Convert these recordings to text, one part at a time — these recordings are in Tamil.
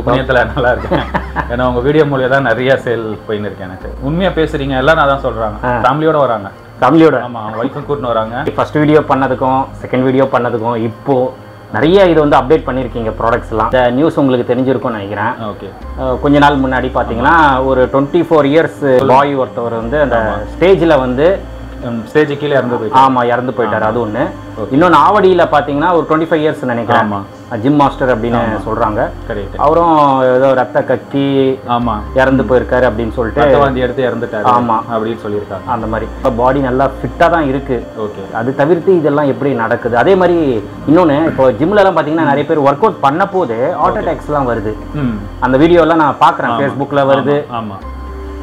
புண்ணியத்துல நல்லா இருக்கேன். ஏன்னா உங்க வீடியோ மூலியம் தான் நிறைய சேல் போயின்னு இருக்கு எனக்கு. உண்மையா பேசுறீங்க எல்லாரும் அதான் சொல்றாங்க. ஆ. ஃபேமிலியோட வராங்க. ஃபேமிலியோட. ஆமா அவங்க ஒய்ஃபும் கூட்டின்னு வராங்க. ஃபர்ஸ்ட் வீடியோ பண்ணதுக்கும் செகண்ட் வீடியோ பண்ணதுக்கும் இப்போ நிறைய இது வந்து அப்டேட் பண்ணியிருக்கீங்க ப்ராடக்ட்ஸ்லாம் இந்த நியூஸ் உங்களுக்கு தெரிஞ்சிருக்கும்னு நினைக்கிறேன். ஓகே. கொஞ்ச நாள் முன்னாடி பார்த்தீங்கன்னா ஒரு டுவெண்ட்டி ஃபோர் இயர்ஸ் பாய் ஒருத்தவர் வந்து அந்த ஸ்டேஜில் வந்து ஸ்டேஜ் கீழே இறந்து போயிட்டு ஆமா இறந்து போயிட்டாரு. அது ஒன்று இன்னொன்று ஆவடியில் பார்த்தீங்கன்னா ஒரு டுவெண்ட்டி ஃபைவ் இயர்ஸ் நினைக்கிறேன் ஜிம் மாஸ்டர் அப்படின்னு சொல்றாங்க. கரெக்ட் அவரும் ஏதோ ரத்த கக்கி ஆமா. இறந்து போயிருக்காரு அப்படின்னு சொல்லிட்டு வாந்தி எடுத்து இறந்துட்டாரு ஆமா. அப்படின்னு சொல்லியிருக்காங்க. அந்த மாதிரி. இப்போ பாடி நல்லா ஃபிட்டாக தான் இருக்கு. ஓகே அது தவிர்த்து இதெல்லாம் எப்படி நடக்குது? அதே மாதிரி இன்னொன்று இப்போ ஜிம்லலாம் பார்த்தீங்கன்னா நிறைய பேர் ஒர்க் அவுட் பண்ண போது ஹார்ட் அட்டாக்ஸ்லாம் வருது. அந்த வீடியோலாம் நான் பார்க்குறேன் ஃபேஸ்புக்கில் வருது. ஆமா.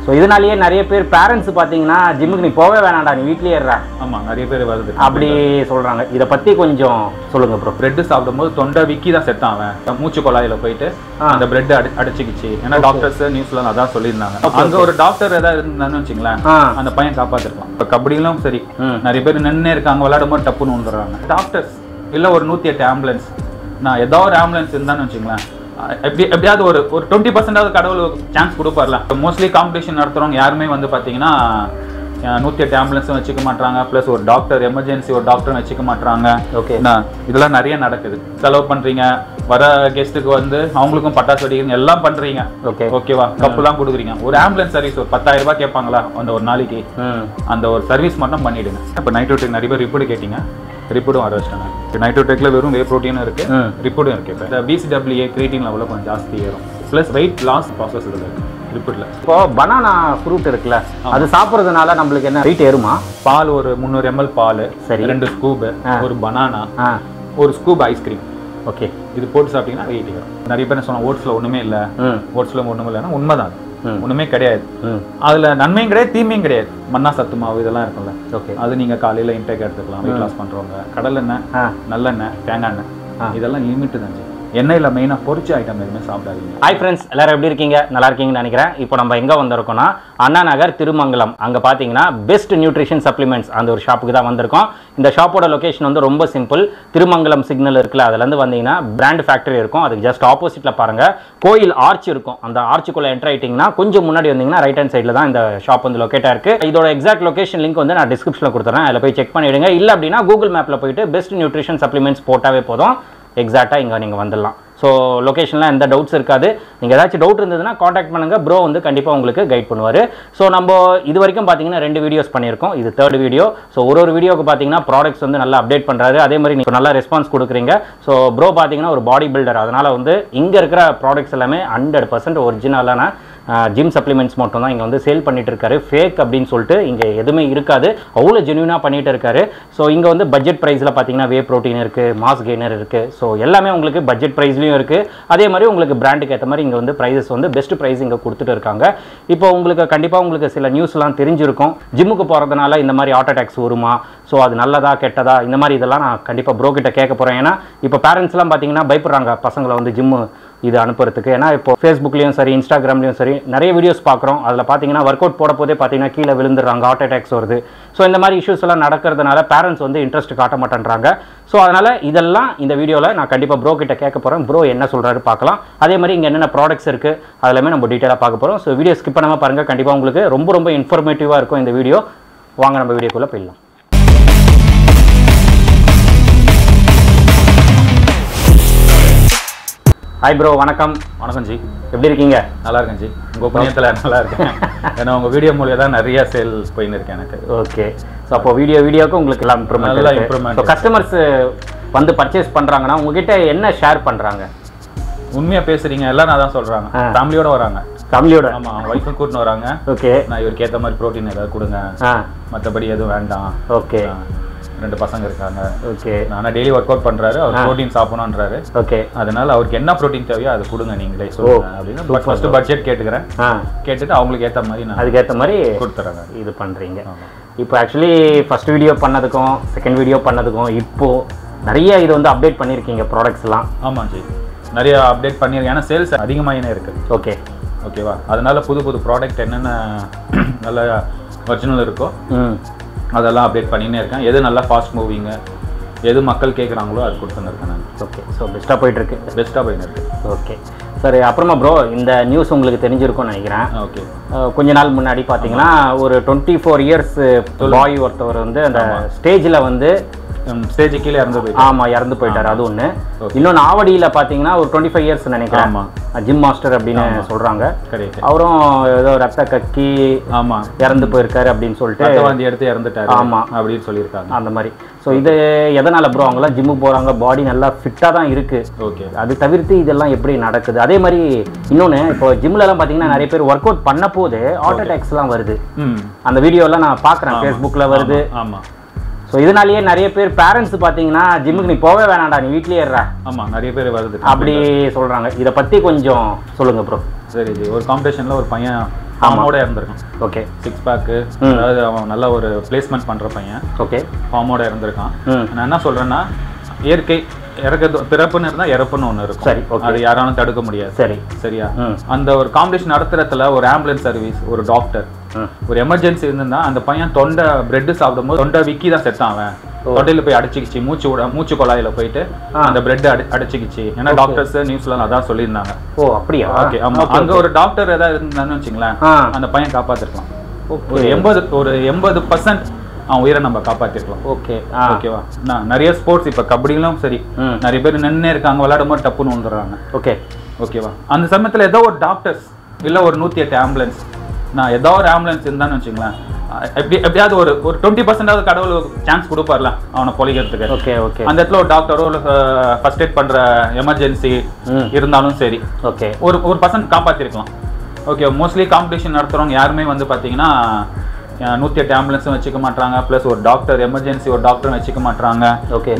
ஸோ இதனாலேயே நிறைய பேர் பேரண்ட்ஸ் பார்த்தீங்கன்னா ஜிம்முக்கு நீ போவே வேணாம்டா நீ வீட்லயே இருடா. ஆமா நிறைய பேர் வருது. அப்படி சொல்றாங்க. இதை பத்தி கொஞ்சம் சொல்லுங்க ப்ரோ பிரெட் சாப்பிடும்போது தொண்டை விக்கி தான் செத்தான் அவன். மூச்சு குழாயில போயிட்டு அந்த பிரெட் அடி அடிச்சுக்கிச்சு. ஏன்னா டாக்டர்ஸ் நியூஸ்ல அதான் சொல்லியிருந்தாங்க. அங்க ஒரு டாக்டர் ஏதாவது இருந்தான்னு வச்சுங்களேன் அந்த பையன் காப்பாத்திருக்கலாம் இப்போ கபடியிலும் சரி. நிறைய பேர் நின்று இருக்காங்க விளையாடும் போது டப்புன்னு வந்துடுறாங்க டாக்டர்ஸ் இல்ல ஒரு நூத்தி எட்டு ஆம்புலன்ஸ் நான் ஏதாவது ஒரு ஆம்புலன்ஸ் இருந்தான்னு வச்சுங்களேன் எப்படி எப்படியாவது ஒரு ஒரு டுவெண்ட்டி பர்சன்டாவது கடவுள் சான்ஸ் கொடுப்பார்ல. மோஸ்ட்லி காம்படிஷன் நடத்துறவங்க யாருமே வந்து பார்த்தீங்கன்னா நூத்தி எட்டு ஆம்புலன்ஸும் வச்சுக்க மாட்டாங்க ப்ளஸ் ஒரு டாக்டர் எமர்ஜென்சி ஒரு டாக்டரும் வச்சுக்க மாட்டாங்க ஓகே இதெல்லாம் நிறைய நடக்குது. செலவு பண்றீங்க. வர கெஸ்ட்டுக்கு வந்து அவங்களுக்கும் பட்டாசு வெடிக்கிறீங்க. எல்லாம் பண்றீங்க. ஓகே ஓகேவா கப்புலாம் கொடுக்குறீங்க. ஒரு ஆம்புலன்ஸ் சர்வீஸ் ஒரு பத்தாயிரம் ரூபாய் கேட்பாங்களா? அந்த ஒரு நாளைக்கு. அந்த ஒரு சர்வீஸ் மட்டும் பண்ணிடுங்க. இப்போ நைட்ரோடெக் நிறைய பேர் ரிப்போர்ட் கேட்டீங்க. ரிப்போர்ட்டும் வர வச்சிட்டாங்க. இப்போ நைட்ரோடெக்ல வெறும் வே ப்ரோட்டீனும் இருக்கு ம் ரிப்போர்ட்டும் இருக்கு. இப்போ இந்த பிசிடபிள்யூஏ கிரீட்டின் லெவலில் கொஞ்சம் ஜாஸ்தி ஏறும். ப்ளஸ் வெயிட் லாஸ் ப்ராசஸ் இதில் இருக்கு ரிப்போர்ட்டில் இப்போ பனானா ஃப்ரூட் இருக்குல்ல அது சாப்பிட்றதுனால நம்மளுக்கு என்ன வெயிட் ஏறுமா? பால் ஒரு முந்நூறு எம்எல் பால் சரி. ரெண்டு ஸ்கூப் ஒரு பனானா ஒரு ஸ்கூப் ஐஸ்கிரீம் ஓகே இது போட்டு சாப்பிட்டீங்கன்னா வெயிட் ஏறும். நிறைய பேர் சொன்னா ஓட்ஸில் ஒன்றுமே இல்லை. ஓட்ஸில் ஒன்றும் இல்லைன்னா உண்மைதான். ஒன்றுமே கிடையாது. அதுல நன்மையும் கிடையாது தீமையும் கிடையாது. மண்ணா சத்து மாவு இதெல்லாம் இருக்கும்ல. ஓகே அது நீங்க காலையில இன்டேக் எடுத்துக்கலாம் வெயிட் லாஸ் பண்றவங்க. கடலெண்ணெய் நல்லெண்ணெய் தேங்காய் எண்ணெய். இதெல்லாம் லிமிட் தான். எண்ணெயில் மெயினாக பொரிச்ச ஐட்டம் எதுவுமே சாப்பிடாதீங்க. ஹாய் ஃப்ரெண்ட்ஸ் எல்லாரும் எப்படி இருக்கீங்க? நல்லா இருக்கீங்கன்னு நினைக்கிறேன். இப்போ நம்ம எங்கே வந்திருக்கோம்னா அண்ணா நகர் திருமங்கலம். அங்கே பார்த்தீங்கன்னா பெஸ்ட் நியூட்ரிஷன் சப்ளிமெண்ட்ஸ் அந்த ஒரு ஷாப்புக்கு தான் வந்திருக்கோம். இந்த ஷாப்போட லொக்கேஷன் வந்து ரொம்ப சிம்பிள் திருமங்கலம் சிக்னல் இருக்குல்ல அதுலேருந்து வந்தீங்கன்னா பிராண்ட் ஃபேக்டரி இருக்கும். அதுக்கு ஜஸ்ட் ஆப்போசிட்டில் பாருங்க. கோயில் ஆர்ச் இருக்கும். அந்த ஆர்ச்சுக்குள்ளே என்டர் ஆகிட்டிங்கன்னா கொஞ்சம் முன்னாடி வந்தீங்கன்னா ரைட் ஹேண்ட் சைடில் தான் இந்த ஷாப் வந்து லொக்கேட்டாக இருக்குது இதோட எக்ஸாக்ட் லொகேஷன் லிங்க் வந்து நான் டிஸ்கிரிப்ஷனில் கொடுத்துறேன். அதில் போய் செக் பண்ணிவிடுங்க இல்லை அப்படின்னா கூகுள் மேப்பில் போயிட்டு பெஸ்ட் நியூட்ரிஷன் சப்ளிமெண்ட்ஸ் போட்டாவே போதும். எக்ஸாக்டாக இங்கே நீங்கள் வந்துடலாம். ஸோ லொக்கேஷன்லாம் எந்த டவுட்ஸ் இருக்காது. நீங்கள் ஏதாச்சும் டவுட் இருந்ததுன்னா காண்டாக்ட் பண்ணுங்க. ப்ரோ வந்து கண்டிப்பாக உங்களுக்கு கைட் பண்ணுவார். ஸோ நம்ம இது வரைக்கும் பார்த்தீங்கன்னா ரெண்டு வீடியோஸ் பண்ணியிருக்கோம். இது தேர்ட் வீடியோ ஸோ ஒரு ஒரு வீடியோக்கு பார்த்தீங்கன்னா ப்ராடக்ட்ஸ் வந்து நல்லா அப்டேட் பண்ணுறாரு அதே மாதிரி நீங்கள் நல்லா ரெஸ்பான்ஸ் கொடுக்குறீங்க. ஸோ ப்ரோ பார்த்தீங்கன்னா ஒரு பாடி பில்டர் அதனால் வந்து இங்கே இருக்கிற ப்ராடக்ட்ஸ் எல்லாமே ஹண்ட்ரட் பர்சன்ட் ஒரிஜினலான ஜிம் சப்ளிமெண்ட்ஸ் மட்டும் தான் இங்கே வந்து சேல் பண்ணிட்டு இருக்காரு ஃபேக் அப்படின்னு சொல்லிட்டு இங்கே எதுவுமே இருக்காது. அவ்வளோ ஜென்யூனாக பண்ணிட்டு இருக்காரு ஸோ இங்கே வந்து பட்ஜெட் ப்ரைஸில் பார்த்தீங்கன்னா வே ப்ரோட்டீன் இருக்குது மாஸ் கெய்னர் இருக்குது ஸோ எல்லாமே உங்களுக்கு பட்ஜெட் ப்ரைஸ்லையும் இருக்குது அதே மாதிரி உங்களுக்கு பிராண்டுக்கு ஏற்ற மாதிரி இங்கே வந்து ப்ரைஸஸ் வந்து பெஸ்ட் ப்ரைஸ் இங்கே கொடுத்துட்டு இருக்காங்க. இப்போ உங்களுக்கு கண்டிப்பாக உங்களுக்கு சில நியூஸ்லாம் தெரிஞ்சிருக்கும். ஜிம்முக்கு போகிறதுனால இந்த மாதிரி ஹார்ட் அட்டாக்ஸ் வருமா? ஸோ அது நல்லதா கெட்டதா? இந்த மாதிரி இதெல்லாம் நான் கண்டிப்பாக ப்ரோக்கிட்ட கேட்க போகிறேன் ஏன்னா இப்போ பேரண்ட்ஸ்லாம் பார்த்தீங்கன்னா பயப்படுறாங்க. பசங்களை வந்து ஜிம்மு இது அனுப்புறதுக்கு. ஏன்னா இப்போ ஃபேஸ்புக்லேயும் சரி இன்ஸ்டாகிராம்லேயும் சரி நிறைய வீடியோஸ் பார்க்குறோம். அதில் பார்த்தீங்கன்னா ஒர்க் அவுட் போட போதே பார்த்தீங்கன்னா கீழே விழுந்துடுறாங்க ஹார்ட் அட்டாக்ஸ் வருது. ஸோ இந்த மாதிரி இஷ்யூஸ் எல்லாம் நடக்கிறதுனால பேரண்ட்ஸ் வந்து இன்ட்ரெஸ்ட் காட்ட மாட்டேன்றாங்க. ஸோ அதனால் இதெல்லாம் இந்த வீடியோவில் நான் கண்டிப்பாக ப்ரோ கிட்ட கேட்க போகிறேன் ப்ரோ என்ன சொல்கிறாரு பார்க்கலாம். அதே மாதிரி இங்கே என்னென்ன ப்ராடக்ட்ஸ் இருக்குது அதெல்லாமே நம்ம டீட்டெயிலாக பார்க்க போகிறோம் ஸோ வீடியோ ஸ்கிப் பண்ணாமல் பாருங்கள் கண்டிப்பாக உங்களுக்கு ரொம்ப ரொம்ப இன்ஃபர்மேட்டிவாக இருக்கும் இந்த வீடியோ வாங்க நம்ம வீடியோக்குள்ளே போயிடலாம். ஹாய் ப்ரோ வணக்கம். வணக்கம் ஜி. எப்படி இருக்கீங்க? நல்லா இருக்கேன் ஜி. உங்க புண்ணியத்துல நல்லா இருக்கேன். ஏன்னா உங்க வீடியோ மூலியம் தான் நிறைய சேல் போயின்னு இருக்கு எனக்கு. ஓகே ஸோ அப்போ வீடியோ வீடியோக்கு உங்களுக்கு எல்லாம் நல்ல இம்ப்ரூவ்மெண்ட் improvement ஸோ கஸ்டமர்ஸ் வந்து பர்ச்சேஸ் பண்ணுறாங்கன்னா உங்ககிட்ட என்ன ஷேர் பண்ணுறாங்க உண்மையா பேசுறீங்க எல்லாரும் அதான் சொல்றாங்க. ஆ. ஃபேமிலியோட வராங்க. ஃபேமிலியோட ஆமா அவங்க ஒய்ஃபும் கூட்டின்னு வராங்க. ஓகே நான் இவருக்கு ஏத்த மாதிரி ப்ரோட்டீன் ஏதாவது கொடுங்க. ஆ. மத்தபடி எதுவும் வேண்டாம். ஓகே ரெண்டு பசங்க இருக்காங்க. ஓகே ஆனா டெய்லி ஒர்க் அவுட் பண்றாரு அவர். ப்ரோட்டீன் சாப்பிடணுன்றாரு ஓகே அதனால அவருக்கு என்ன ப்ரோட்டீன் தேவையோ அதை கொடுங்க நீங்களே சொல்லுங்க அப்படின்னு. பட் ஃபர்ஸ்ட் பட்ஜெட் கேட்டுக்கிறேன். கேட்டுட்டு அவங்களுக்கு ஏத்த மாதிரி நான் அதுக்கேற்ற மாதிரி கொடுத்துறேங்க இது பண்ணுறீங்க இப்போ ஆக்சுவலி ஃபர்ஸ்ட் வீடியோ பண்ணதுக்கும் செகண்ட் வீடியோ பண்ணதுக்கும் இப்போ நிறைய இது வந்து அப்டேட் பண்ணியிருக்கீங்க ப்ராடக்ட்ஸ்லாம் ஆமா ஜி. நிறைய அப்டேட் பண்ணியிருக்கேன். ஏன்னா சேல்ஸ் அதிகமாகினே இருக்கு. ஓகே ஓகேவா அதனால புது புது ப்ராடக்ட் என்னென்ன நல்ல ஒரிஜினல் இருக்கோ அதெல்லாம் அப்டேட் பண்ணினே இருக்கேன். எது நல்லா ஃபாஸ்ட் மூவிங்கு எது மக்கள் கேட்குறாங்களோ அது கொடுத்துன்னு இருக்கேன் நான். ஓகே ஸோ பெஸ்ட்டாக போயிட்டுருக்கு. பெஸ்ட்டாக போயின்னு இருக்கு. ஓகே சரி அப்புறமா ப்ரோ இந்த நியூஸ் உங்களுக்கு தெரிஞ்சிருக்கும்னு நினைக்கிறேன். ஓகே கொஞ்ச நாள் முன்னாடி பார்த்தீங்கன்னா ஒரு டுவெண்ட்டி ஃபோர் இயர்ஸ் பாய் ஒருத்தவர் வந்து அந்த ஸ்டேஜில் வந்து ஸ்டேஜ் கீழே இறந்து போயிட்டு ஆமா இறந்து போயிட்டாரு. அது ஒண்ணு. இன்னொன்னு ஆவடியில பாத்தீங்கன்னா ஒரு டுவெண்ட்டி ஃபைவ் இயர்ஸ் நினைக்கிறேன். ஆமா. ஜிம் மாஸ்டர் அப்படின்னு சொல்றாங்க. கரெக்ட் அவரும் ஏதோ ரத்த கக்கி ஆமா. இறந்து போயிருக்காரு அப்படின்னு சொல்லிட்டு வாந்தி எடுத்து இறந்துட்டாரு ஆமா. அப்படின்னு சொல்லியிருக்காங்க. அந்த மாதிரி. ஸோ இது எதனால ப்ரோ அவங்களாம் ஜிம்முக்கு போறாங்க? பாடி நல்லா ஃபிட்டாக தான் இருக்கு. ஓகே அது தவிர்த்து இதெல்லாம் எப்படி நடக்குது? அதே மாதிரி இன்னொன்று இப்போ ஜிம்ல எல்லாம் பார்த்தீங்கன்னா நிறைய பேர் ஒர்க் அவுட் பண்ண போது ஹார்ட் அட்டாக்ஸ்லாம் வருது. அந்த வீடியோலாம் நான் பார்க்குறேன் ஃபேஸ்புக்கில் வருது. ஆமா. ஸோ இதனாலேயே நிறைய பேர் பேரண்ட்ஸ் பார்த்தீங்கன்னா ஜிம்முக்கு நீ போவே வேணாம்டா நீ வீட்லயே இருடா. ஆமா நிறைய பேர் வருது. அப்படி சொல்றாங்க. இதை பத்தி கொஞ்சம் சொல்லுங்க ப்ரோ சரி ஜி ஒரு காம்படிஷன்ல ஒரு பையன் ஃபார்மோட இருந்திருக்கான் ஓகே சிக்ஸ் பேக்கு. அதாவது அவன் நல்ல ஒரு பிளேஸ்மெண்ட் பண்ற பையன். ஓகே ஃபார்மோட இருந்திருக்கான் நான் என்ன சொல்றேன்னா இயற்கை இறக்கிறது பிறப்புன்னு இருந்தா இறப்புன்னு ஒண்ணு இருக்கும். சரி அது யாராலும் தடுக்க முடியாது. சரி. சரியா? அந்த ஒரு காம்படிஷன் நடத்துறதுல ஒரு ஆம்புலன்ஸ் சர்வீஸ் ஒரு டாக்டர் ஒரு எமர்ஜென்சி இருந்திருந்தா அந்த பையன் தொண்டை பிரெட் சாப்பிடும்போது தொண்டை விக்கி தான் செத்தான் அவன் தொண்டையில போய் அடைச்சிக்கிச்சு மூச்சு விட மூச்சு குழாயில போயிட்டு. அந்த பிரெட் அடி அடைச்சிக்கிச்சு. ஏன்னா டாக்டர்ஸ் நியூஸ்ல அதான் சொல்லியிருந்தாங்க. ஓ அப்படியா? ஓகே ஆமா. அங்க ஒரு டாக்டர் ஏதாவது இருந்தான்னு வச்சுங்களேன் அந்த பையன் காப்பாத்திருக்கலாம். ஒரு எண்பது ஒரு எண்பது பர்சன்ட் அவன் உயிரை நம்ம காப்பாத்திருக்கலாம். ஓகே ஓகேவா நான் நிறைய ஸ்போர்ட்ஸ் இப்ப கபடியிலும் சரி நிறைய பேர் நின்னே இருக்காங்க விளையாடும் போது டப்புன்னு வந்துடுறாங்க ஓகே ஓகேவா அந்த சமயத்துல ஏதோ ஒரு டாக்டர்ஸ் இல்ல ஒரு நூத்தி எட்டு ஆம்புலன்ஸ் நான் ஏதோ ஒரு ஆம்புலன்ஸ் இருந்தான்னு வச்சுங்களேன் எப்படி எப்படியாவது ஒரு ஒரு டுவெண்ட்டி பர்சன்டாவது கடவுள் சான்ஸ் கொடுப்பார்ல அவனை பொழிக்கிறதுக்கு ஓகே ஓகே அந்த இடத்துல ஒரு டாக்டரோ ஒரு ஃபர்ஸ்ட் எய்ட் பண்ற எமர்ஜென்சி இருந்தாலும் சரி ஓகே ஒரு ஒரு பர்சன்ட் காப்பாத்திருக்கலாம். ஓகே மோஸ்ட்லி காம்படிஷன் நடத்துறவங்க யாருமே வந்து பாத்தீங்கன்னா நூத்தி எட்டு ஆம்புலன்ஸும் வச்சுக்க மாட்டாங்க ப்ளஸ் ஒரு டாக்டர் எமர்ஜென்சி ஒரு டாக்டரும் வச்சுக்க மாட்டாங்க ஓகே